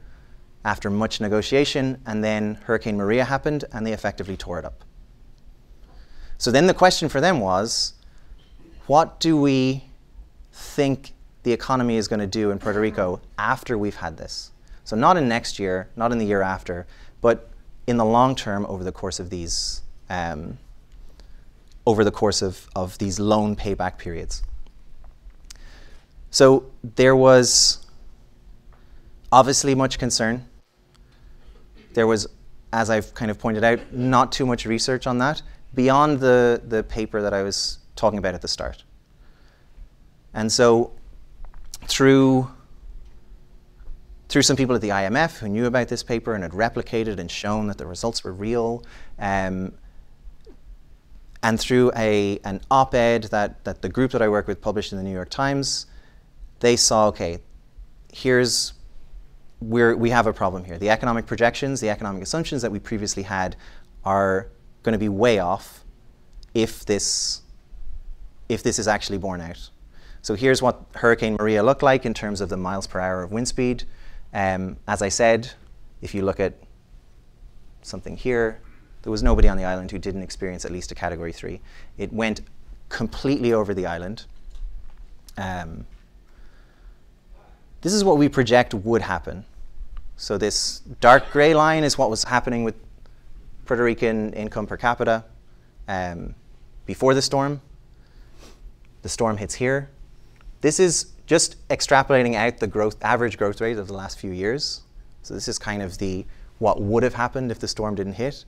Speaker 2: after much negotiation. And then Hurricane Maria happened and they effectively tore it up. So then the question for them was, what do we think the economy is going to do in Puerto Rico after we've had this. So not in next year, not in the year after, but in the long term over the course of these um, over the course of, of these loan payback periods. So there was obviously much concern. There was, as I've kind of pointed out, not too much research on that beyond the, the paper that I was talking about at the start. And so through through some people at the IMF who knew about this paper and had replicated and shown that the results were real, um, and through a, an op-ed that, that the group that I work with published in the New York Times, they saw, okay, here's where we have a problem here. The economic projections, the economic assumptions that we previously had are going to be way off if this, if this is actually borne out. So here's what Hurricane Maria looked like in terms of the miles per hour of wind speed. Um, as I said, if you look at something here, there was nobody on the island who didn't experience at least a category three. It went completely over the island. Um, this is what we project would happen. So this dark gray line is what was happening with Puerto Rican income per capita um, before the storm. The storm hits here. This is just extrapolating out the growth, average growth rate of the last few years. So this is kind of the what would have happened if the storm didn't hit,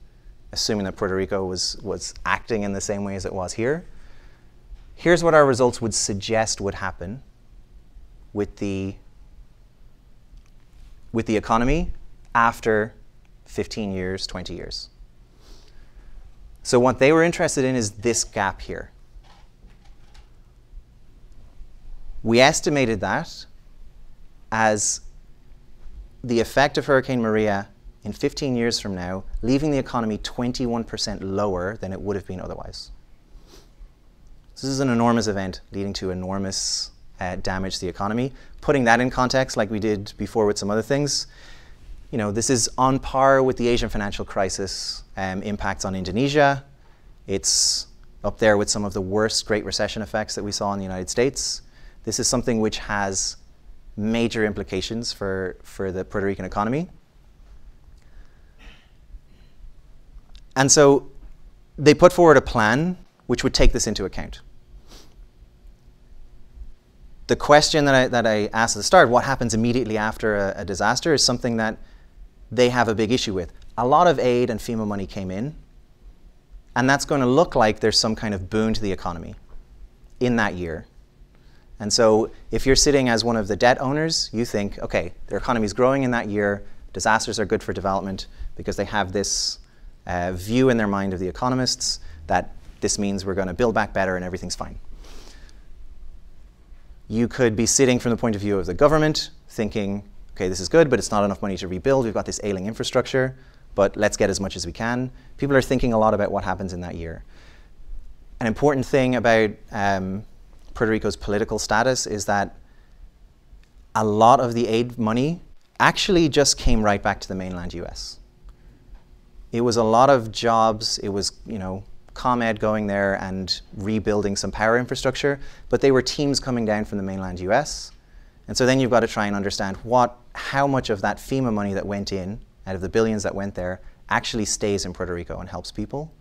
Speaker 2: assuming that Puerto Rico was, was acting in the same way as it was here. Here's what our results would suggest would happen with the, with the economy after 15 years, 20 years. So what they were interested in is this gap here. We estimated that as the effect of Hurricane Maria in 15 years from now, leaving the economy 21% lower than it would have been otherwise. This is an enormous event leading to enormous uh, damage to the economy. Putting that in context, like we did before with some other things, you know, this is on par with the Asian financial crisis um, impacts on Indonesia. It's up there with some of the worst Great Recession effects that we saw in the United States. This is something which has major implications for, for the Puerto Rican economy. And so they put forward a plan which would take this into account. The question that I, that I asked at the start, what happens immediately after a, a disaster, is something that they have a big issue with. A lot of aid and FEMA money came in, and that's going to look like there's some kind of boon to the economy in that year. And so if you're sitting as one of the debt owners, you think, okay, their economy is growing in that year, disasters are good for development because they have this uh, view in their mind of the economists that this means we're going to build back better and everything's fine. You could be sitting from the point of view of the government thinking, okay, this is good, but it's not enough money to rebuild. We've got this ailing infrastructure, but let's get as much as we can. People are thinking a lot about what happens in that year. An important thing about um, Puerto Rico's political status is that a lot of the aid money actually just came right back to the mainland US. It was a lot of jobs, it was, you know, ComEd going there and rebuilding some power infrastructure, but they were teams coming down from the mainland US. And so then you've got to try and understand what, how much of that FEMA money that went in, out of the billions that went there, actually stays in Puerto Rico and helps people.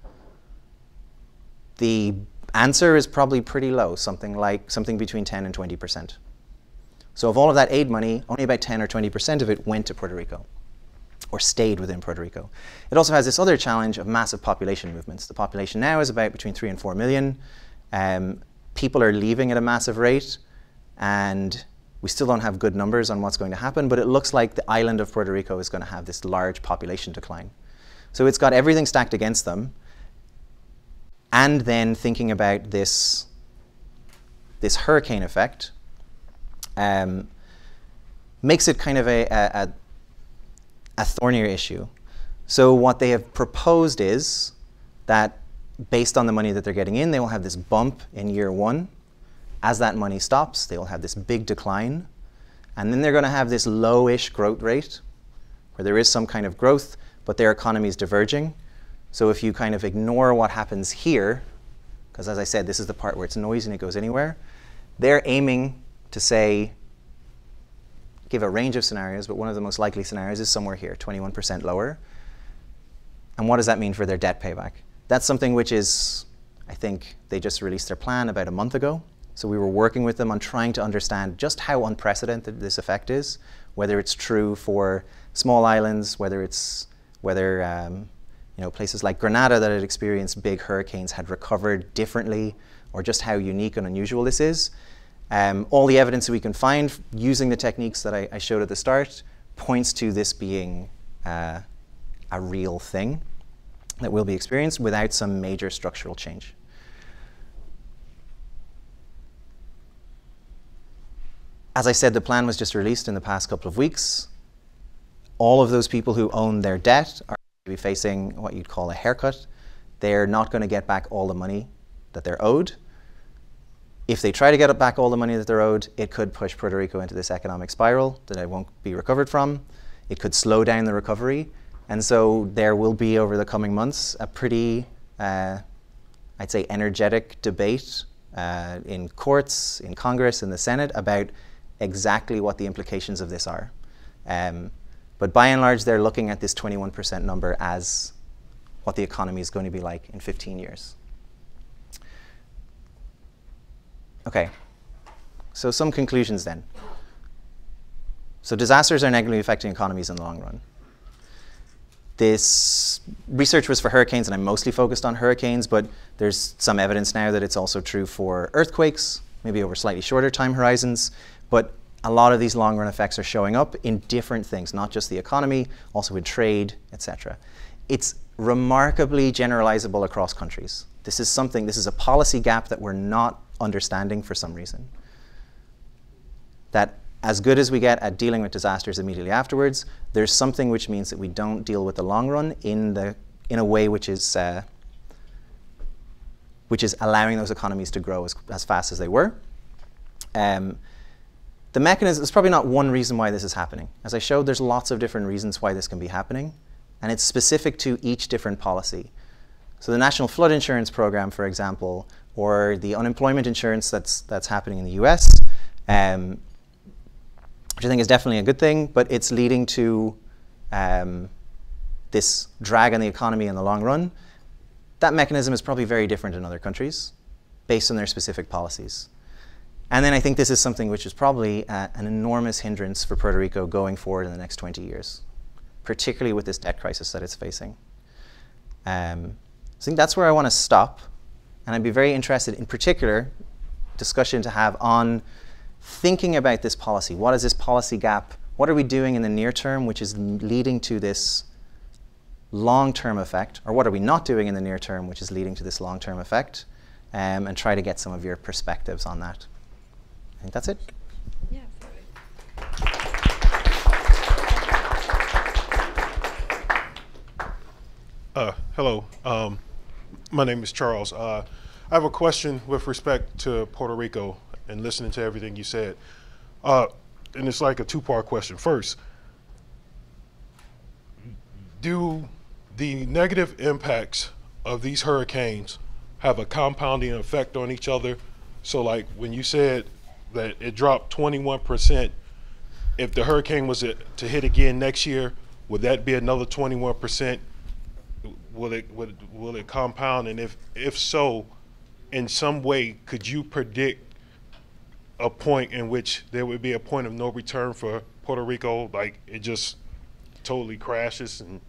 Speaker 2: The Answer is probably pretty low, something like something between 10 and 20%. So of all of that aid money, only about 10 or 20% of it went to Puerto Rico or stayed within Puerto Rico. It also has this other challenge of massive population movements. The population now is about between 3 and 4 million. Um, people are leaving at a massive rate, and we still don't have good numbers on what's going to happen, but it looks like the island of Puerto Rico is going to have this large population decline. So it's got everything stacked against them, and then thinking about this, this hurricane effect um, makes it kind of a, a, a thornier issue. So what they have proposed is that based on the money that they're getting in, they will have this bump in year one. As that money stops, they will have this big decline. And then they're going to have this lowish growth rate where there is some kind of growth, but their economy is diverging. So if you kind of ignore what happens here, because as I said, this is the part where it's noisy and it goes anywhere, they're aiming to say, give a range of scenarios, but one of the most likely scenarios is somewhere here, 21% lower. And what does that mean for their debt payback? That's something which is, I think they just released their plan about a month ago. So we were working with them on trying to understand just how unprecedented this effect is, whether it's true for small islands, whether it's whether um, you know places like Grenada that had experienced big hurricanes had recovered differently, or just how unique and unusual this is. Um, all the evidence that we can find using the techniques that I, I showed at the start points to this being uh, a real thing that will be experienced without some major structural change. As I said, the plan was just released in the past couple of weeks. All of those people who own their debt are be facing what you'd call a haircut. They're not going to get back all the money that they're owed if they try to get back all the money that they're owed, it could push Puerto Rico into this economic spiral that it won't be recovered from. It could slow down the recovery. And so there will be, over the coming months, a pretty, uh, I'd say, energetic debate uh, in courts, in Congress, in the Senate about exactly what the implications of this are. Um, but by and large, they're looking at this 21% number as what the economy is going to be like in 15 years. Okay, so some conclusions then. So disasters are negatively affecting economies in the long run. This research was for hurricanes, and I'm mostly focused on hurricanes, but there's some evidence now that it's also true for earthquakes, maybe over slightly shorter time horizons. But a lot of these long run effects are showing up in different things, not just the economy, also in trade, etc. It's remarkably generalizable across countries. This is something, this is a policy gap that we're not understanding for some reason. That as good as we get at dealing with disasters immediately afterwards, there's something which means that we don't deal with the long run in, the, in a way which is, uh, which is allowing those economies to grow as, as fast as they were. Um, the mechanism is probably not one reason why this is happening. As I showed, there's lots of different reasons why this can be happening, and it's specific to each different policy. So the National Flood Insurance Program, for example, or the unemployment insurance that's, that's happening in the US, um, which I think is definitely a good thing, but it's leading to um, this drag on the economy in the long run. That mechanism is probably very different in other countries based on their specific policies. And then I think this is something which is probably uh, an enormous hindrance for Puerto Rico going forward in the next 20 years, particularly with this debt crisis that it's facing. Um, I think that's where I want to stop. And I'd be very interested, in particular, discussion to have on thinking about this policy. What is this policy gap? What are we doing in the near term, which is leading to this long-term effect? Or what are we not doing in the near term, which is leading to this long-term effect? Um, and try to get some of your perspectives on that. Think that's it. Yeah.
Speaker 3: Uh, hello. Um, my name is Charles. Uh, I have a question with respect to Puerto Rico and listening to everything you said. Uh, and it's like a two part question. First, do the negative impacts of these hurricanes have a compounding effect on each other? So, like when you said that it dropped 21%, if the hurricane was to hit again next year, would that be another 21%? will it will, will it compound and if if so in some way could you predict a point in which there would be a point of no return for Puerto Rico like it just totally crashes and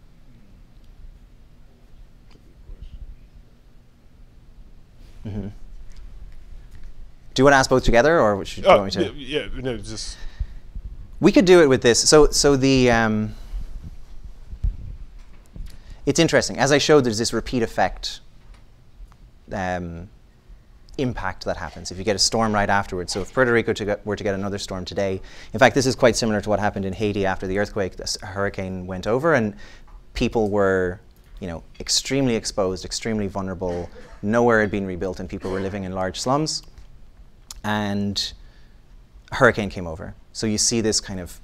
Speaker 2: mm-hmm. Do you want to ask both together, or should you
Speaker 3: uh,
Speaker 2: want me to?
Speaker 3: Yeah, no, just.
Speaker 2: We could do it with this. So, so the um, it's interesting. As I showed, there's this repeat effect um, impact that happens if you get a storm right afterwards. So if Puerto Rico to get, were to get another storm today, in fact, this is quite similar to what happened in Haiti after the earthquake. The hurricane went over, and people were, you know, extremely exposed, extremely vulnerable. Nowhere had been rebuilt, and people were living in large slums. And a hurricane came over. So you see this kind of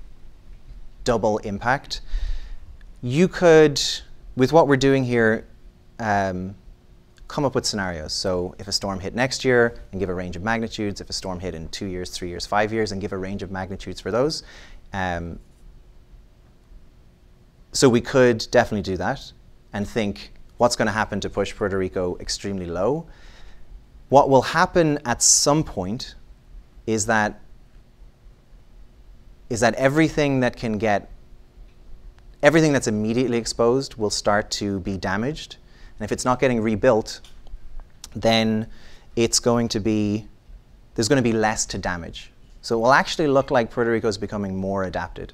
Speaker 2: double impact. You could with what we're doing here, um, come up with scenarios. So if a storm hit next year and give a range of magnitudes, if a storm hit in two years, three years, five years, and give a range of magnitudes for those. Um, so we could definitely do that and think what's going to happen to push Puerto Rico extremely low. What will happen at some point is that is that everything that can get everything that's immediately exposed will start to be damaged and if it's not getting rebuilt, then it's going to be, there's going to be less to damage. So it will actually look like Puerto Rico is becoming more adapted.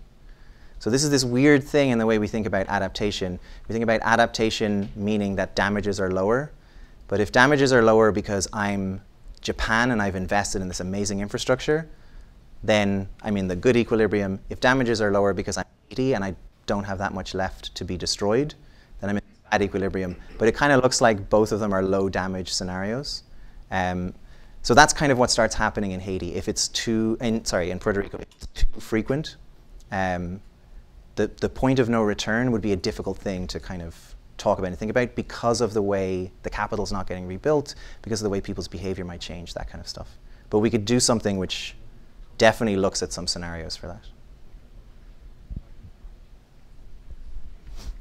Speaker 2: So this is this weird thing in the way we think about adaptation. We think about adaptation meaning that damages are lower. But if damages are lower because I'm Japan and I've invested in this amazing infrastructure, then I'm in the good equilibrium. If damages are lower because I'm Haiti and I don't have that much left to be destroyed, then I'm in bad equilibrium. But it kind of looks like both of them are low damage scenarios. Um, so that's kind of what starts happening in Haiti. If it's too, in, sorry, in Puerto Rico, it's too frequent, um, the, the point of no return would be a difficult thing to kind of talk about and think about because of the way the capital's not getting rebuilt, because of the way people's behavior might change, that kind of stuff. But we could do something which definitely looks at some scenarios for that.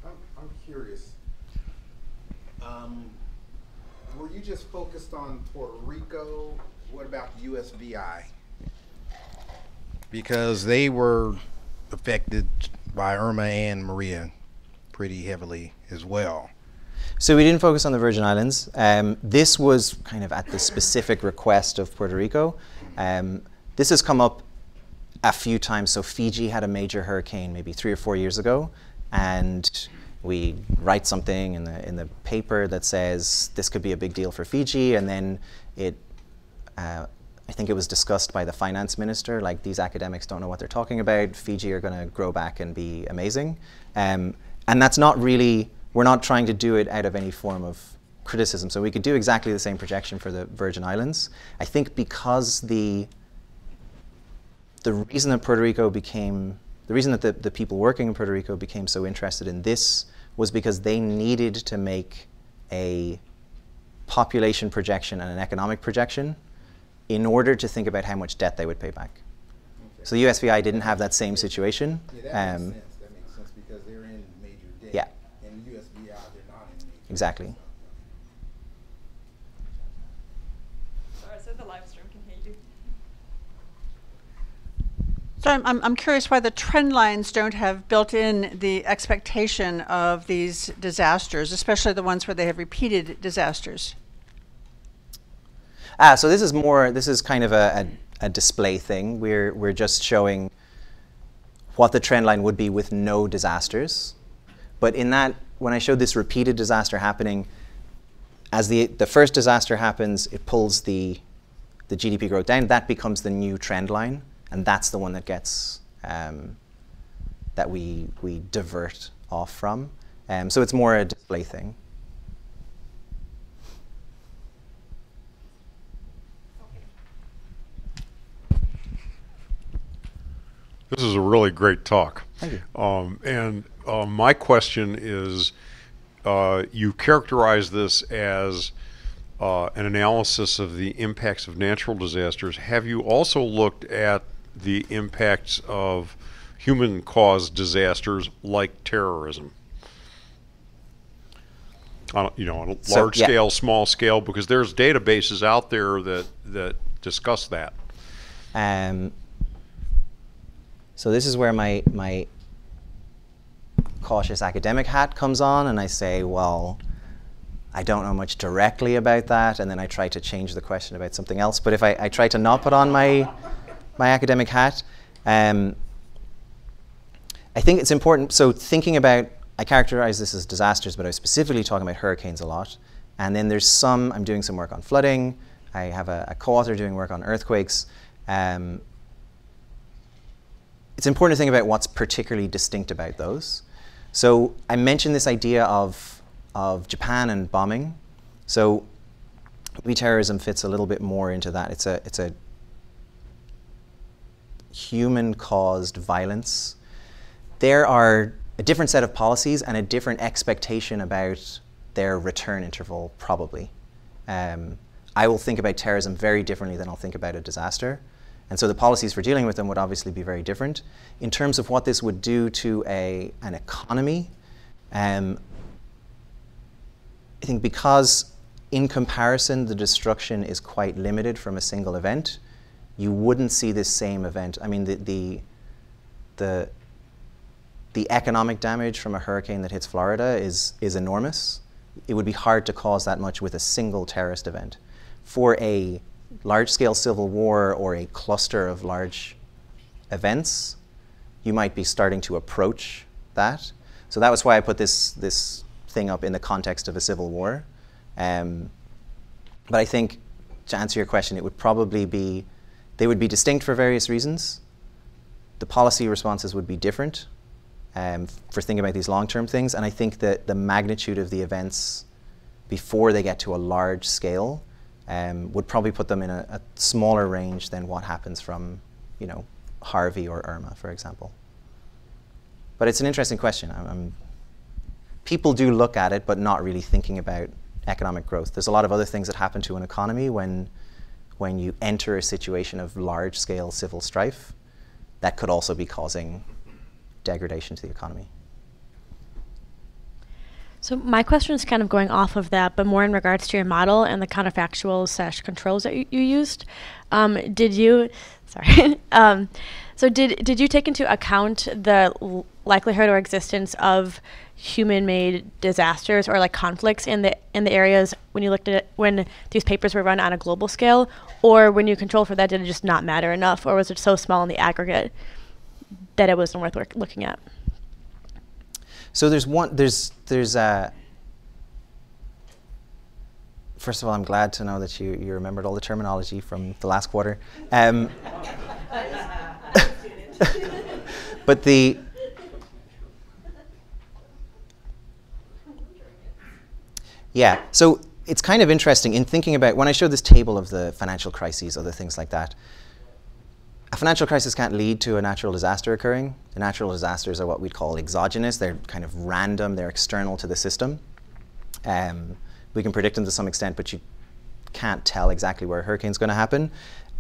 Speaker 2: I'm, I'm curious.
Speaker 4: Um, were you just focused on Puerto Rico. What about the USVI? Because they were affected by Irma and Maria pretty heavily as well.
Speaker 2: So we didn't focus on the Virgin Islands. Um, this was kind of at the specific request of Puerto Rico. Um, this has come up a few times. So Fiji had a major hurricane maybe three or four years ago, and we write something in the in the paper that says this could be a big deal for Fiji, and then it. Uh, I think it was discussed by the finance minister, like these academics don't know what they're talking about. Fiji are going to grow back and be amazing. Um, and that's not really, we're not trying to do it out of any form of criticism. So we could do exactly the same projection for the Virgin Islands. I think because the, the reason that Puerto Rico became, the reason that the, the people working in Puerto Rico became so interested in this was because they needed to make a population projection and an economic projection in order to think about how much debt they would pay back. Okay. So the USVI didn't have that same situation.
Speaker 4: Yeah, that um, makes sense. That makes sense because they're in major debt.
Speaker 2: Yeah.
Speaker 4: And the USVI, they're not in major
Speaker 2: Exactly. Debt.
Speaker 5: So I'm, I'm, I'm curious why the trend lines don't have built in the expectation of these disasters, especially the ones where they have repeated disasters.
Speaker 2: Ah, so this is more, this is kind of a, a, a display thing. We're, we're just showing what the trend line would be with no disasters. But in that, when I showed this repeated disaster happening, as the, the first disaster happens, it pulls the, the GDP growth down. That becomes the new trend line and that's the one that gets um, that we we divert off from. Um, so it's more a display thing.
Speaker 3: This is a really great talk.
Speaker 2: Thank you.
Speaker 3: Um, and uh, my question is, uh, you characterize this as uh, an analysis of the impacts of natural disasters. Have you also looked at the impacts of human caused disasters like terrorism? On, you know, on a so, large yeah. scale, small scale, because there's databases out there that, that discuss that.
Speaker 2: Um, so this is where my, my cautious academic hat comes on, and I say, well, I don't know much directly about that, and then I try to change the question about something else. But if I, I try to not put on my my academic hat. Um, I think it's important. So thinking about, I characterize this as disasters, but I was specifically talking about hurricanes a lot. And then there's some, I'm doing some work on flooding. I have a, a co-author doing work on earthquakes. Um, it's important to think about what's particularly distinct about those. So I mentioned this idea of, of Japan and bombing. So maybe terrorism fits a little bit more into that. It's a, it's a human caused violence, there are a different set of policies and a different expectation about their return interval, probably. um, I will think about terrorism very differently than I'll think about a disaster. And so the policies for dealing with them would obviously be very different. In terms of what this would do to a, an economy, um, I think because in comparison the destruction is quite limited from a single event, you wouldn't see this same event. I mean, the, the, the, the economic damage from a hurricane that hits Florida is, is enormous. It would be hard to cause that much with a single terrorist event. For a large scale civil war or a cluster of large events, you might be starting to approach that. So that was why I put this, this thing up in the context of a civil war. Um, but I think to answer your question, it would probably be, they would be distinct for various reasons. The policy responses would be different um, for thinking about these long-term things. And I think that the magnitude of the events before they get to a large scale um, would probably put them in a, a, smaller range than what happens from, you know, Harvey or Irma, for example. But it's an interesting question. I'm, I'm, people do look at it, but not really thinking about economic growth. There's a lot of other things that happen to an economy when, when you enter a situation of large-scale civil strife that could also be causing degradation to the economy.
Speaker 6: So my question is kind of going off of that, but more in regards to your model and the counterfactuals controls that you, you used. Um, did you, (laughs) sorry, um, so did did you take into account the likelihood or existence of human-made disasters or like conflicts in the in the areas when you looked at it when these papers were run on a global scale, or when you control for that, did it just not matter enough, or was it so small in the aggregate that it wasn't worth looking at?
Speaker 2: So there's one, there's, there's, uh, first of all, I'm glad to know that you, you remembered all the terminology from the last quarter. Um, (laughs) but the, yeah, so it's kind of interesting in thinking about, when I showed this table of the financial crises, other things like that, a financial crisis can't lead to a natural disaster occurring. The natural disasters are what we'd call exogenous. They're kind of random. They're external to the system. Um, we can predict them to some extent, but you can't tell exactly where a hurricane's going to happen.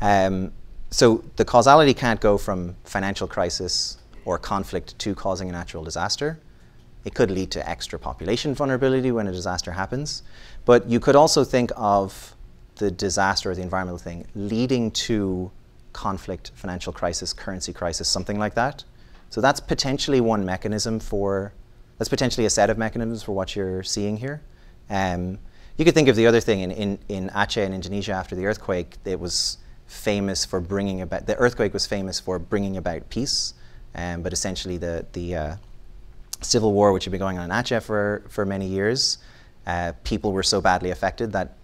Speaker 2: Um, so the causality can't go from financial crisis or conflict to causing a natural disaster. It could lead to extra population vulnerability when a disaster happens. But you could also think of the disaster or the environmental thing leading to conflict, financial crisis, currency crisis, something like that. So that's potentially one mechanism for, that's potentially a set of mechanisms for what you're seeing here. Um, you could think of the other thing in, in, in Aceh in Indonesia after the earthquake, it was famous for bringing about, the earthquake was famous for bringing about peace, um, but essentially the, the uh, civil war, which had been going on in Aceh for, for many years, uh, people were so badly affected that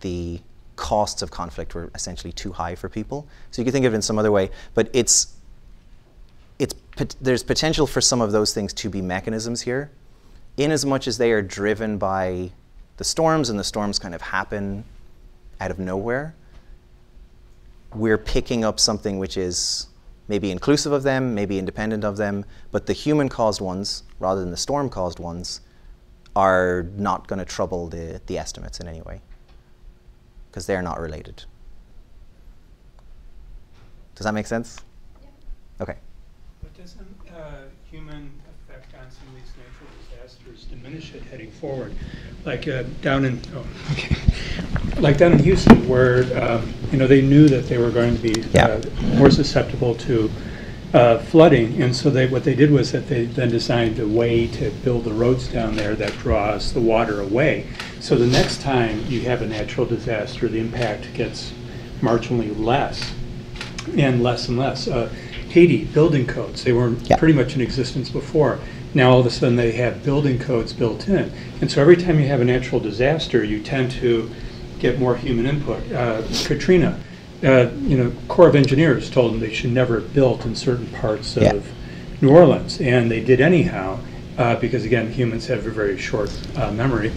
Speaker 2: the costs of conflict were essentially too high for people. So you could think of it in some other way, but it's, it's, there's potential for some of those things to be mechanisms here, in as much as they are driven by the storms and the storms kind of happen out of nowhere. We're picking up something which is maybe inclusive of them, maybe independent of them, but the human caused ones, rather than the storm caused ones, are not going to trouble the, the estimates in any way because they're not related. Does that make sense?
Speaker 7: Yeah.
Speaker 2: Okay.
Speaker 7: But doesn't uh, human effect on some of these natural disasters diminish it heading forward? Like uh, down in, oh, okay. like down in Houston, where um, you know they knew that they were going to be
Speaker 2: yeah.
Speaker 7: uh, more susceptible to uh, flooding, and so they what they did was that they then designed a way to build the roads down there that draws the water away. So the next time you have a natural disaster, the impact gets marginally less and less and less. Uh, Haiti building codes they weren't
Speaker 2: yeah.
Speaker 7: pretty much in existence before. Now all of a sudden they have building codes built in, and so every time you have a natural disaster, you tend to get more human input. Uh, Katrina uh, you know, Corps of Engineers told them they should never have built in certain parts of
Speaker 2: Yeah.
Speaker 7: New Orleans, and they did anyhow, uh, because again, humans have a very short uh, memory.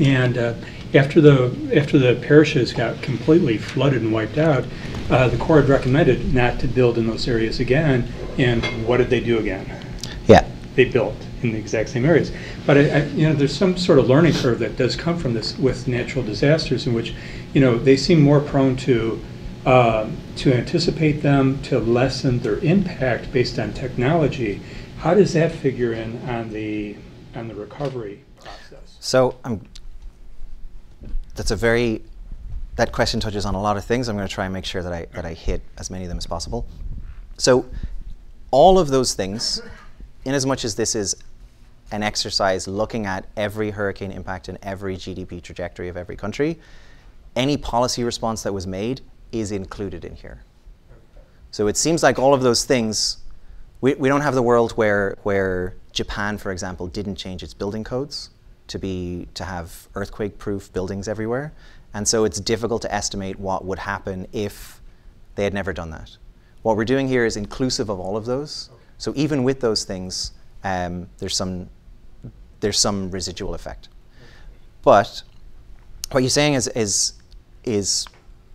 Speaker 7: And uh, after the after the parishes got completely flooded and wiped out, uh, the Corps had recommended not to build in those areas again. And what did they do again?
Speaker 2: Yeah.
Speaker 7: they built in the exact same areas. But I, I, you know, there's some sort of learning curve that does come from this with natural disasters, in which you know they seem more prone to um, to anticipate them, to lessen their impact based on technology. How does that figure in on the on the recovery process?
Speaker 2: So um, that's a very that question touches on a lot of things. I'm going to try and make sure that I that I hit as many of them as possible. So all of those things, in as much as this is an exercise looking at every hurricane impact and every GDP trajectory of every country, any policy response that was made is included in here. So it seems like all of those things, we, we don't have the world where, where Japan, for example, didn't change its building codes to, be, to have earthquake-proof buildings everywhere. And so it's difficult to estimate what would happen if they had never done that. What we're doing here is inclusive of all of those. So even with those things, um, there's, some, there's some residual effect. But what you're saying is, is, is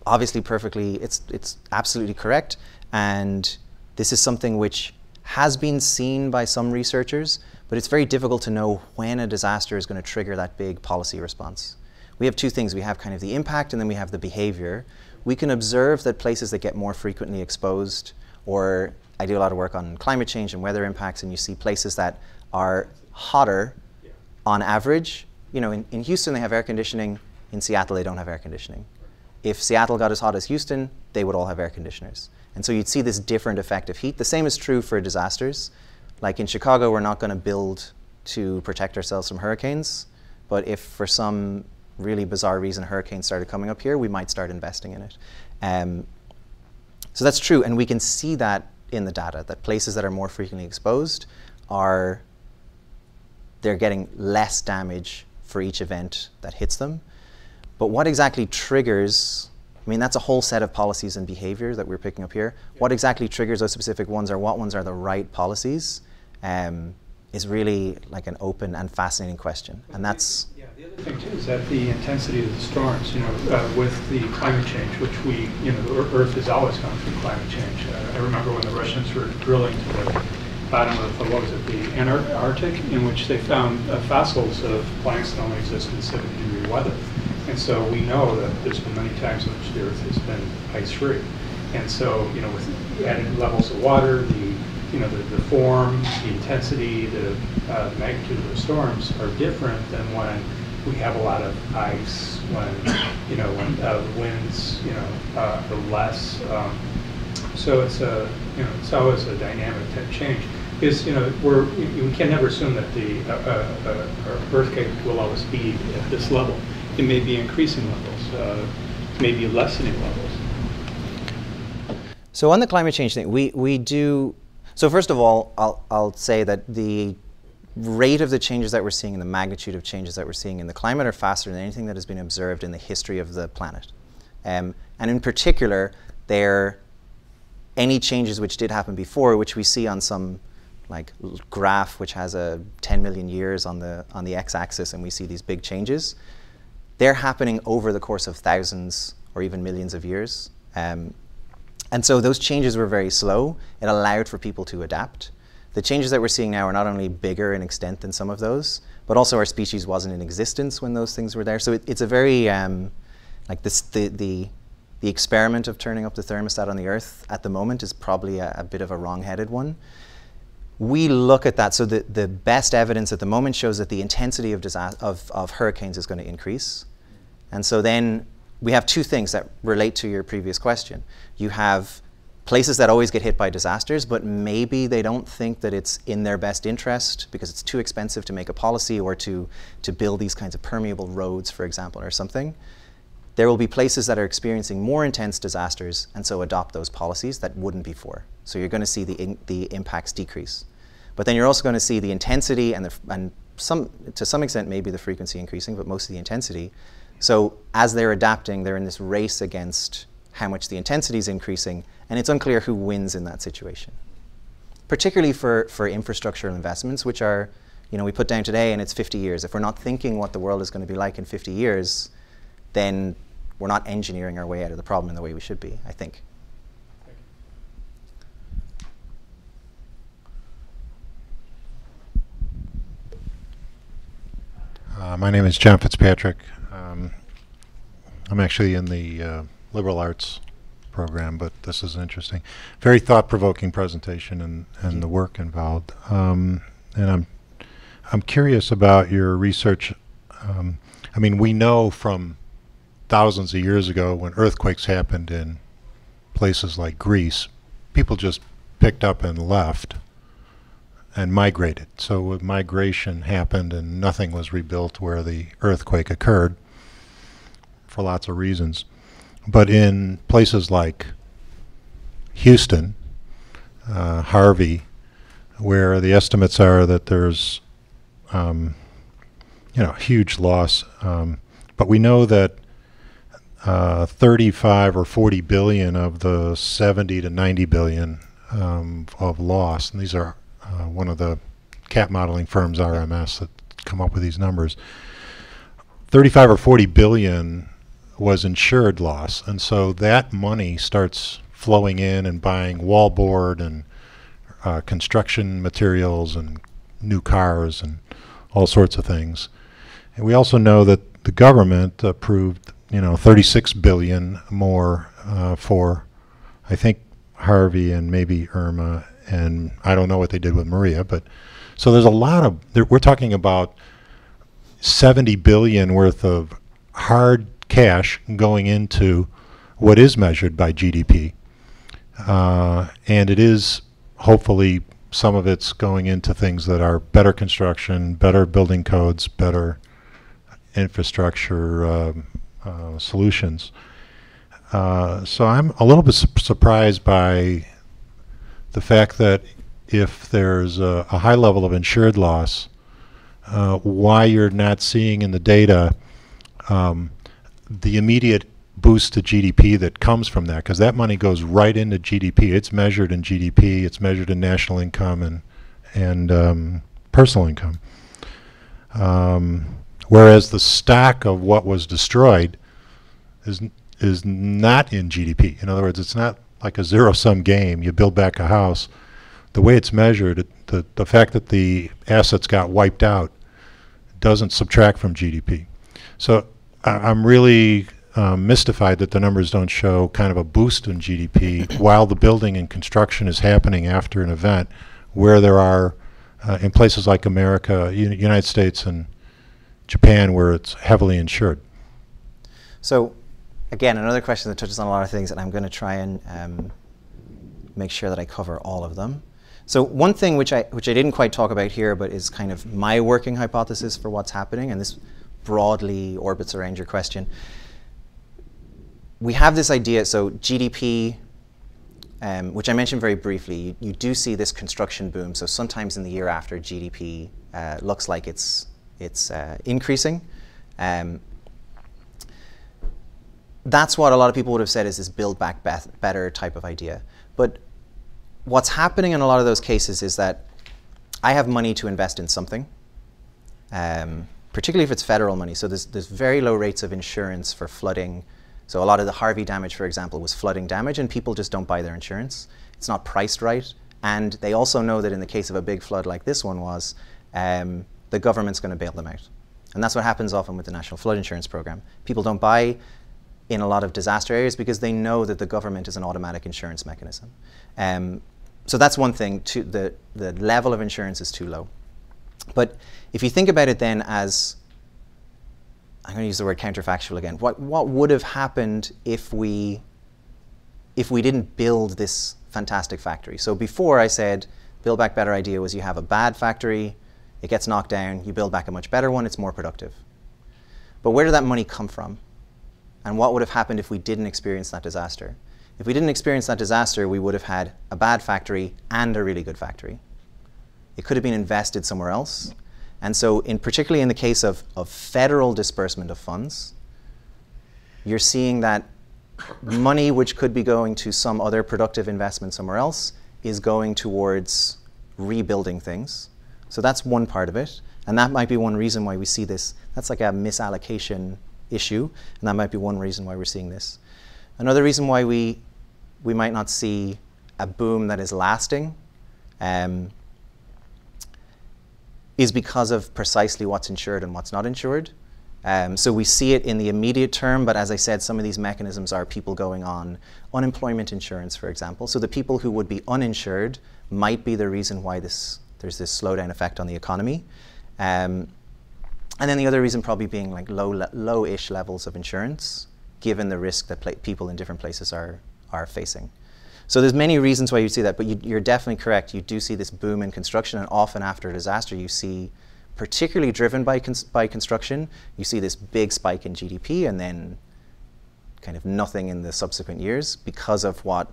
Speaker 2: obviously perfectly, it's, it's absolutely correct. And this is something which has been seen by some researchers, but it's very difficult to know when a disaster is going to trigger that big policy response. We have two things. We have kind of the impact and then we have the behavior. We can observe that places that get more frequently exposed, or I do a lot of work on climate change and weather impacts, and you see places that are hotter on average. You know, in, in Houston, they have air conditioning. In Seattle, they don't have air conditioning if Seattle got as hot as Houston, they would all have air conditioners. And so you'd see this different effect of heat. The same is true for disasters. Like in Chicago, we're not going to build to protect ourselves from hurricanes. But if for some really bizarre reason hurricanes started coming up here, we might start investing in it. Um, so that's true. And we can see that in the data, that places that are more frequently exposed are, they're getting less damage for each event that hits them. But what exactly triggers, I mean, that's a whole set of policies and behaviors that we're picking up here. Yeah. What exactly triggers those specific ones or what ones are the right policies um, is really like an open and fascinating question. But and that's.
Speaker 7: Yeah, the other thing too is that the intensity of the storms, you know, uh, with the climate change, which we, you know, Earth has always gone through climate change. Uh, I remember when the Russians were drilling to the bottom of, what was it, the Antarctic, in which they found uh, fossils of planets that only exist in 70 degree weather. And so we know that there's been many times in which the Earth has been ice-free. And so, you know, with added levels of water, the you know, the, the form, the intensity, the, uh, magnitude of the storms are different than when we have a lot of ice, when, you know, when uh, the winds, you know, uh, are less. Um, so it's a, you know, it's always a dynamic type change. Because, you know, we're, we can never assume that the uh, uh, uh, earthquake will always be at this level it may be increasing levels, uh, maybe lessening levels.
Speaker 2: So on the climate change thing, we, we do, so first of all, I'll, I'll say that the rate of the changes that we're seeing and the magnitude of changes that we're seeing in the climate are faster than anything that has been observed in the history of the planet. Um, and in particular, they're any changes which did happen before, which we see on some like graph which has a 10 million years on the on the x-axis, and we see these big changes they're happening over the course of thousands or even millions of years. Um, and so those changes were very slow. It allowed for people to adapt. The changes that we're seeing now are not only bigger in extent than some of those, but also our species wasn't in existence when those things were there. So it, it's a very, um, like this, the, the, the experiment of turning up the thermostat on the Earth at the moment is probably a, a bit of a wrong-headed one we look at that. So the, the best evidence at the moment shows that the intensity of, of, of hurricanes is going to increase. And so then we have two things that relate to your previous question. You have places that always get hit by disasters, but maybe they don't think that it's in their best interest because it's too expensive to make a policy or to, to build these kinds of permeable roads, for example, or something. There will be places that are experiencing more intense disasters and so adopt those policies that wouldn't before. So you're going to see the, in, the impacts decrease. But then you're also going to see the intensity and, the, and some, to some extent maybe the frequency increasing, but most of the intensity. So as they're adapting, they're in this race against how much the intensity is increasing, and it's unclear who wins in that situation. Particularly for, for infrastructural investments, which are, you know, we put down today and it's 50 years. If we're not thinking what the world is going to be like in 50 years, then we're not engineering our way out of the problem in the way we should be, I think.
Speaker 8: Uh, my name is John Fitzpatrick. Um, I'm actually in the uh, liberal arts program, but this is interesting. Very thought-provoking presentation and, and the work involved. Um, and I'm I'm curious about your research. Um, I mean, we know from thousands of years ago when earthquakes happened in places like Greece, people just picked up and left and migrated. So migration happened and nothing was rebuilt where the earthquake occurred for lots of reasons. But in places like Houston, uh, Harvey, where the estimates are that there's um, you know huge loss, um, but we know that uh, 35 or 40 billion of the 70 to 90 billion um, of loss, and these are uh, one of the cat modeling firms, RMS, that come up with these numbers. 35 or 40 billion was insured loss, and so that money starts flowing in and buying wallboard and uh, construction materials and new cars and all sorts of things. And we also know that the government approved, you know, 36 billion more uh, for, I think, Harvey and maybe Irma, and I don't know what they did with Maria, but so there's a lot of, there, we're talking about 70 billion worth of hard cash going into what is measured by GDP. Uh, and it is hopefully some of it's going into things that are better construction, better building codes, better infrastructure um, uh, solutions. Uh, so I'm a little bit su surprised by the fact that if there's a, a high level of insured loss, uh, why you're not seeing in the data um, the immediate boost to GDP that comes from that, because that money goes right into GDP. It's measured in GDP. It's measured in national income and and um, personal income. Um, whereas the stack of what was destroyed is is not in GDP. In other words, it's not like a zero-sum game. You build back a house. The way it's measured, it, the the fact that the assets got wiped out doesn't subtract from GDP. So I'm really um, mystified that the numbers don't show kind of a boost in GDP (coughs) while the building and construction is happening after an event where there are, uh, in places like America, United States and Japan, where it's heavily insured.
Speaker 2: So again, another question that touches on a lot of things, and I'm going to try and um, make sure that I cover all of them. So one thing which I, which I didn't quite talk about here, but is kind of my working hypothesis for what's happening, and this broadly orbits around your question, we have this idea, so GDP, um, which I mentioned very briefly, you, you, do see this construction boom. So sometimes in the year after, GDP uh, looks like it's, it's uh, increasing. Um, that's what a lot of people would have said is this build back be better type of idea. But what's happening in a lot of those cases is that I have money to invest in something, um, particularly if it's federal money. So there's, there's very low rates of insurance for flooding, so a lot of the Harvey damage, for example, was flooding damage, and people just don't buy their insurance. It's not priced right, and they also know that in the case of a big flood like this one was, um, the government's going to bail them out. And that's what happens often with the National Flood Insurance Program. People don't buy in a lot of disaster areas because they know that the government is an automatic insurance mechanism. Um, so that's one thing, the, the level of insurance is too low. But if you think about it then as I'm going to use the word counterfactual again. What, what would have happened if we, if we didn't build this fantastic factory? So before I said build back better idea was you have a bad factory, it gets knocked down, you build back a much better one, it's more productive. But where did that money come from? And what would have happened if we didn't experience that disaster? If we didn't experience that disaster, we would have had a bad factory and a really good factory. It could have been invested somewhere else. And so, in particularly in the case of, of federal disbursement of funds, you're seeing that money which could be going to some other productive investment somewhere else is going towards rebuilding things. So that's one part of it. And that might be one reason why we see this. That's like a misallocation issue. And that might be one reason why we're seeing this. Another reason why we, we might not see a boom that is lasting um, is because of precisely what's insured and what's not insured. Um, so we see it in the immediate term, but as I said, some of these mechanisms are people going on unemployment insurance, for example. So the people who would be uninsured might be the reason why this there's this slowdown effect on the economy. Um, and then the other reason probably being like low, low-ish levels of insurance, given the risk that people in different places are, are facing. So there's many reasons why you see that, but you, you're definitely correct. You do see this boom in construction, and often after a disaster, you see, particularly driven by, cons- by construction, you see this big spike in GDP, and then kind of nothing in the subsequent years because of what,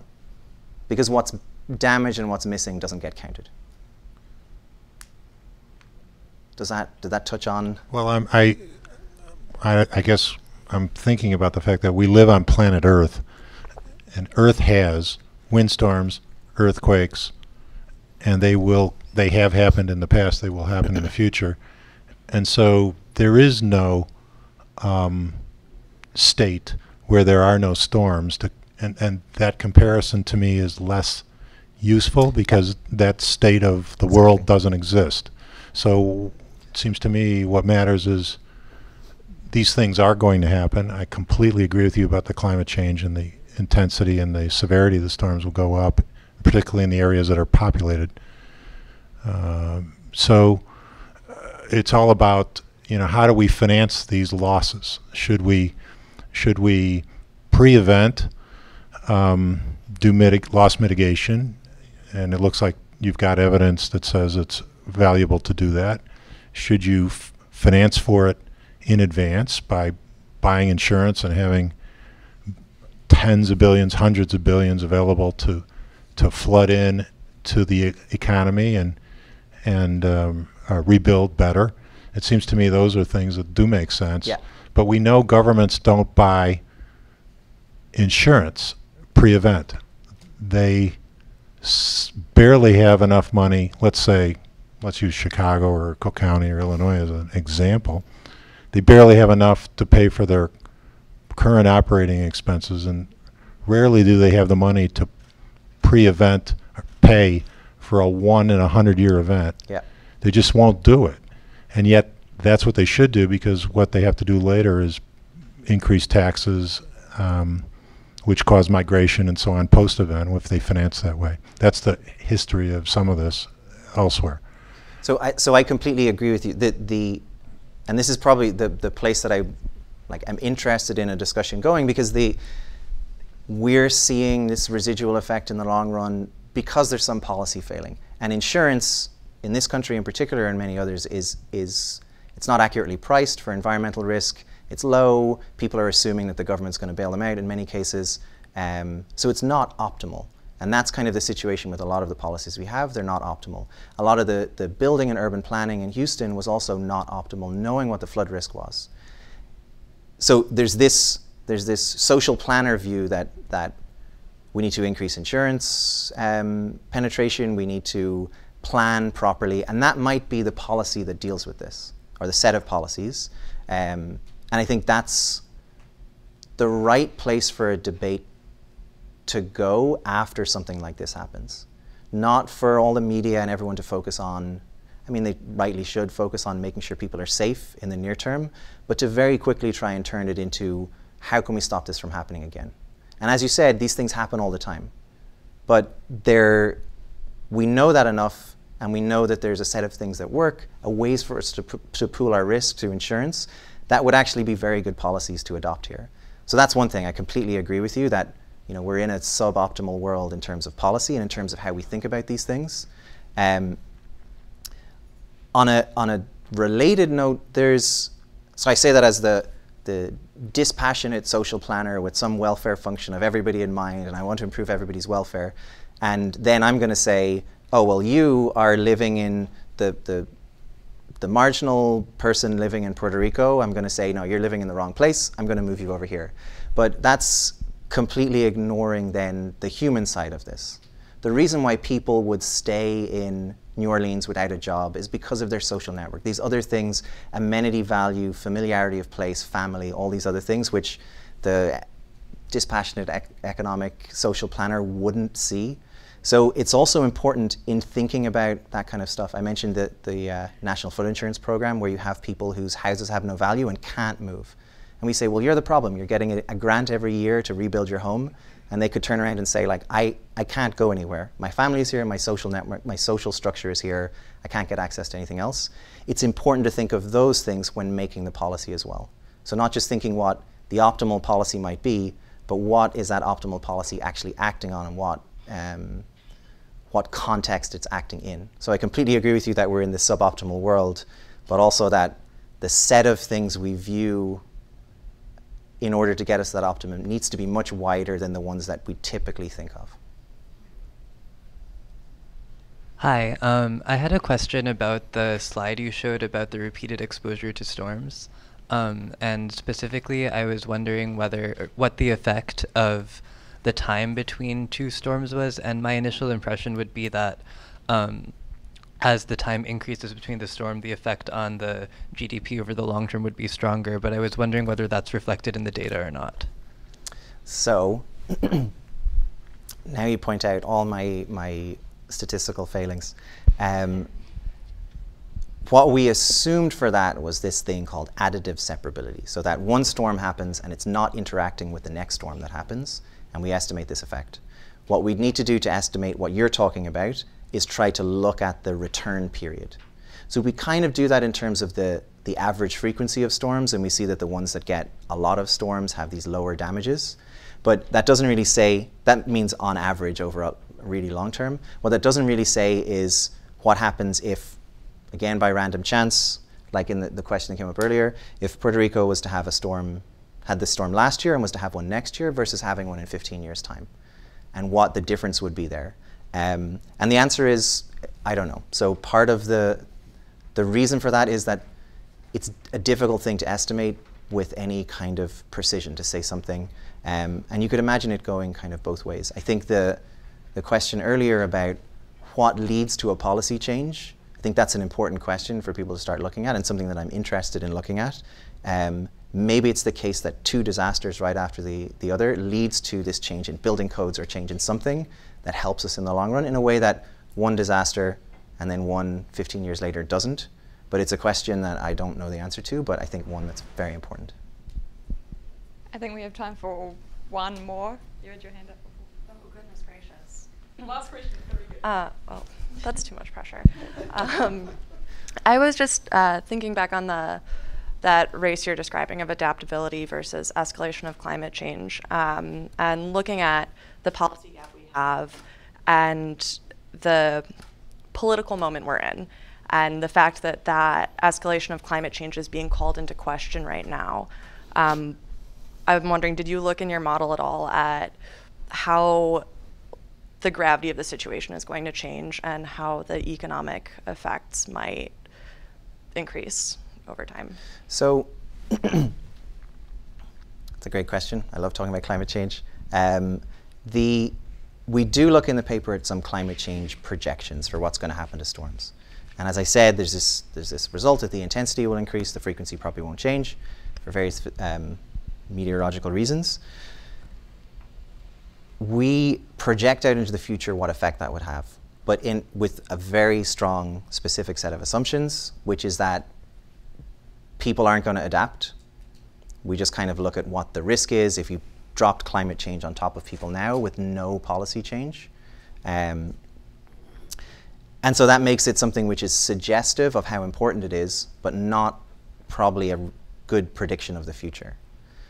Speaker 2: because what's damaged and what's missing doesn't get counted. Does that did that touch on?
Speaker 8: Well, I'm, I, I, I guess I'm thinking about the fact that we live on planet Earth, and Earth has windstorms, earthquakes, and they will they have happened in the past. They will happen in the future, and so there is no um, state where there are no storms. To, and and that comparison to me is less useful because that state of the world doesn't exist. So seems to me what matters is these things are going to happen. I completely agree with you about the climate change and the intensity and the severity of the storms will go up, particularly in the areas that are populated. Um so uh, it's all about you know how do we finance these losses? Should we should we pre-event, um, do mitig- loss mitigation, and it looks like you've got evidence that says it's valuable to do that. Should you f- finance for it in advance by buying insurance and having tens of billions, hundreds of billions available to to flood in to the e- economy and and um, uh, rebuild better? It seems to me those are things that do make sense.
Speaker 2: Yeah.
Speaker 8: But we know governments don't buy insurance pre-event. They s- barely have enough money. Let's say, let's use Chicago or Cook County or Illinois as an example. They barely have enough to pay for their current operating expenses, and rarely do they have the money to pre-event or pay for a one in a hundred year event.
Speaker 2: Yeah.
Speaker 8: They just won't do it, and yet that's what they should do because what they have to do later is increase taxes, um, which cause migration and so on post-event if they finance that way. That's the history of some of this elsewhere.
Speaker 2: So I so I completely agree with you. The the and this is probably the the place that I like I'm interested in a discussion going because the we're seeing this residual effect in the long run because there's some policy failing. And insurance in this country in particular and many others is is it's not accurately priced for environmental risk. It's low. People are assuming that the government's going to bail them out in many cases. Um, so it's not optimal. And that's kind of the situation with a lot of the policies we have. They're not optimal. A lot of the, the building and urban planning in Houston was also not optimal, knowing what the flood risk was. So there's this, there's this social planner view that, that we need to increase insurance um, penetration, we need to plan properly, and that might be the policy that deals with this, or the set of policies. Um, and I think that's the right place for a debate to go after something like this happens. Not for all the media and everyone to focus on, I mean, they rightly should focus on making sure people are safe in the near term, but to very quickly try and turn it into how can we stop this from happening again? And as you said, these things happen all the time. But they're, we know that enough, and we know that there's a set of things that work, a ways for us to, to pool our risk to insurance, that would actually be very good policies to adopt here. So that's one thing. I completely agree with you that you know, we're in a suboptimal world in terms of policy and in terms of how we think about these things. Um, on a on a related note, there's so I say that as the the dispassionate social planner with some welfare function of everybody in mind, and I want to improve everybody's welfare. And then I'm going to say, oh well, you are living in the the the marginal person living in Puerto Rico. I'm going to say, no, you're living in the wrong place. I'm going to move you over here. But that's completely ignoring then the human side of this. The reason why people would stay in New Orleans without a job is because of their social network. These other things, amenity value, familiarity of place, family, all these other things, which the dispassionate ec- economic social planner wouldn't see. So it's also important in thinking about that kind of stuff. I mentioned the, the uh, National Flood Insurance Program where you have people whose houses have no value and can't move. And we say, well, you're the problem. You're getting a, a grant every year to rebuild your home. And they could turn around and say, like, I, I can't go anywhere. My family is here, my social network, my social structure is here. I can't get access to anything else. It's important to think of those things when making the policy as well. So not just thinking what the optimal policy might be, but what is that optimal policy actually acting on and what um, what context it's acting in. So I completely agree with you that we're in this suboptimal world, but also that the set of things we view in order to get us that optimum needs to be much wider than the ones that we typically think of.
Speaker 9: Hi, um, I had a question about the slide you showed about the repeated exposure to storms. Um, and specifically, I was wondering whether what the effect of the time between two storms was, and my initial impression would be that um, as the time increases between the storm, the effect on the GDP over the long term would be stronger. But I was wondering whether that's reflected in the data or not.
Speaker 2: So (clears throat) now you point out all my my statistical failings. Um, what we assumed for that was this thing called additive separability. So that one storm happens and it's not interacting with the next storm that happens and we estimate this effect. What we'd need to do to estimate what you're talking about is try to look at the return period. So we kind of do that in terms of the, the average frequency of storms, and we see that the ones that get a lot of storms have these lower damages. But that doesn't really say, that means on average over a really long term. What that doesn't really say is what happens if, again by random chance, like in the, the question that came up earlier, if Puerto Rico was to have a storm had this storm last year and was to have one next year versus having one in 15 years' time, and what the difference would be there. Um, and the answer is, I don't know. So part of the the reason for that is that it's a difficult thing to estimate with any kind of precision to say something. Um, and you could imagine it going kind of both ways. I think the the question earlier about what leads to a policy change, I think that's an important question for people to start looking at and something that I'm interested in looking at. Um, maybe it's the case that two disasters right after the, the other leads to this change in building codes or change in something that helps us in the long run in a way that one disaster and then one 15 years later doesn't. But it's a question that I don't know the answer to, but I think one that's very important.
Speaker 1: I think we have time for one more. You had your hand up
Speaker 10: before. Oh, goodness gracious.
Speaker 1: Last question.
Speaker 10: Uh, well, that's too much pressure. (laughs) Um, I was just uh, thinking back on the that race you're describing of adaptability versus escalation of climate change, um, and looking at the policy gap we have and the political moment we're in, and the fact that that escalation of climate change is being called into question right now. Um, I'm wondering, did you look in your model at all at how the gravity of the situation is going to change and how the economic effects might increase? Over time?
Speaker 2: So, (clears throat) it's a great question. I love talking about climate change. Um, the, we do look in the paper at some climate change projections for what's going to happen to storms. And as I said, there's this, there's this result that the intensity will increase, the frequency probably won't change for various um, meteorological reasons. We project out into the future what effect that would have, but in, with a very strong specific set of assumptions, which is that people aren't going to adapt. We just kind of look at what the risk is if you dropped climate change on top of people now with no policy change. Um, and so that makes it something which is suggestive of how important it is, but not probably a good prediction of the future.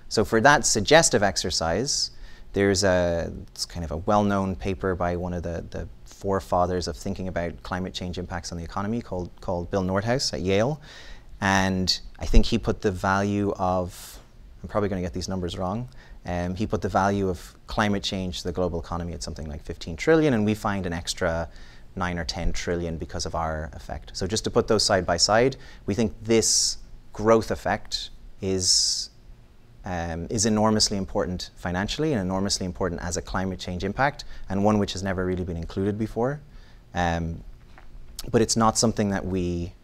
Speaker 2: So for that suggestive exercise, there's a it's kind of a well-known paper by one of the, the forefathers of thinking about climate change impacts on the economy called, called Bill Nordhaus at Yale. And I think he put the value of, I'm probably going to get these numbers wrong, um, he put the value of climate change to the global economy at something like 15 trillion, and we find an extra 9 or 10 trillion because of our effect. So just to put those side by side, we think this growth effect is um, is enormously important financially and enormously important as a climate change impact, and one which has never really been included before. Um, but it's not something that we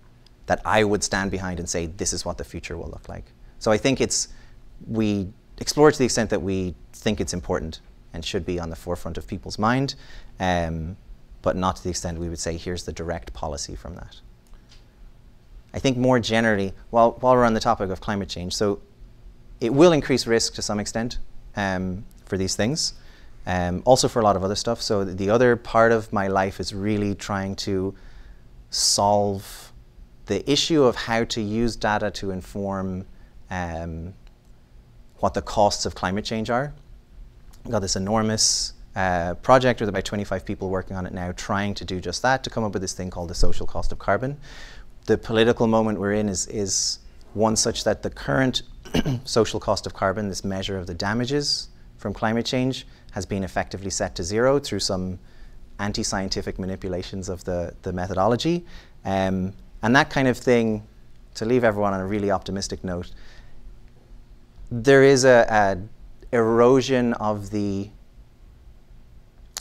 Speaker 2: that I would stand behind and say, this is what the future will look like. So I think it's, we explore to the extent that we think it's important, and should be on the forefront of people's mind, um, but not to the extent we would say here's the direct policy from that. I think more generally, while, while we're on the topic of climate change, so it will increase risk to some extent um, for these things, um, also for a lot of other stuff. So the other part of my life is really trying to solve the issue of how to use data to inform um, what the costs of climate change are. We've got this enormous uh, project with about 25 people working on it now, trying to do just that, to come up with this thing called the social cost of carbon. The political moment we're in is, is one such that the current (clears throat) social cost of carbon, this measure of the damages from climate change, has been effectively set to zero through some anti-scientific manipulations of the, the methodology. Um, and that kind of thing, to leave everyone on a really optimistic note, there is a, a erosion of the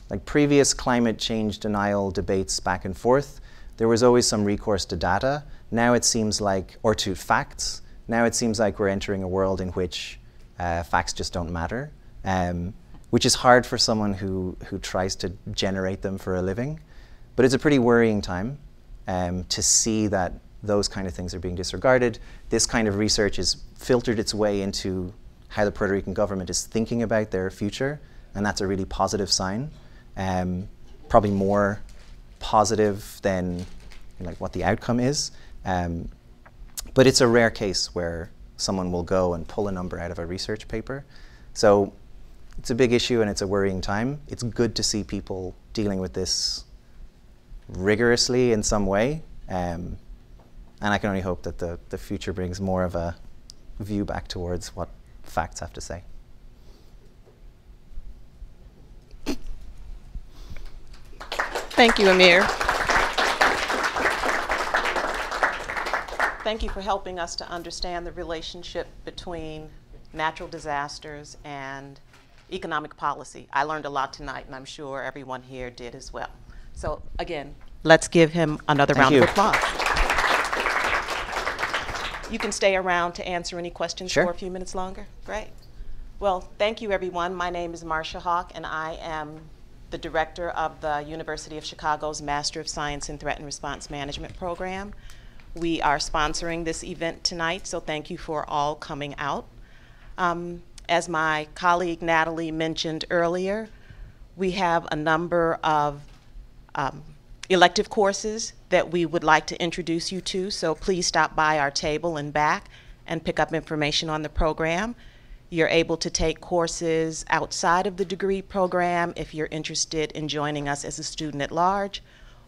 Speaker 2: like previous climate change denial debates back and forth, there was always some recourse to data. Now it seems like, or to facts. Now it seems like we're entering a world in which uh, facts just don't matter, um, which is hard for someone who, who tries to generate them for a living. But it's a pretty worrying time um, to see that those kind of things are being disregarded. This kind of research has filtered its way into how the Puerto Rican government is thinking about their future, and that's a really positive sign um, probably more positive than like what the outcome is. Um, but it's a rare case where someone will go and pull a number out of a research paper. So it's a big issue and it's a worrying time. It's good to see people dealing with this rigorously in some way. Um, and I can only hope that the, the future brings more of a view back towards what facts have to say.
Speaker 11: Thank you, Amir. Thank you for helping us to understand the relationship between natural disasters and economic policy. I learned a lot tonight, and I'm sure everyone here did as well. So again, let's give him another
Speaker 2: Thank
Speaker 11: round
Speaker 2: you.
Speaker 11: of applause. You can stay around to answer any questions
Speaker 2: Sure.
Speaker 11: for a few minutes longer. Great. Well, thank you, everyone. My name is Marcia Hawk, and I am the director of the University of Chicago's Master of Science in Threat and Response Management program. We are sponsoring this event tonight, so thank you for all coming out. Um, as my colleague Natalie mentioned earlier, we have a number of um, elective courses that we would like to introduce you to, so please stop by our table and back and pick up information on the program. You're able to take courses outside of the degree program if you're interested in joining us as a student at large,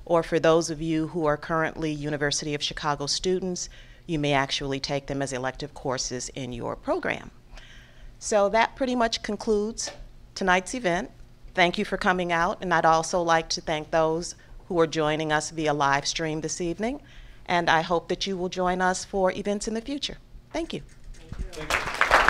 Speaker 11: or for those of you who are currently University of Chicago students, you may actually take them as elective courses in your program. So that pretty much concludes tonight's event. Thank you for coming out, and I'd also like to thank those who are joining us via live stream this evening, and I hope that you will join us for events in the future. Thank you.
Speaker 3: Thank you.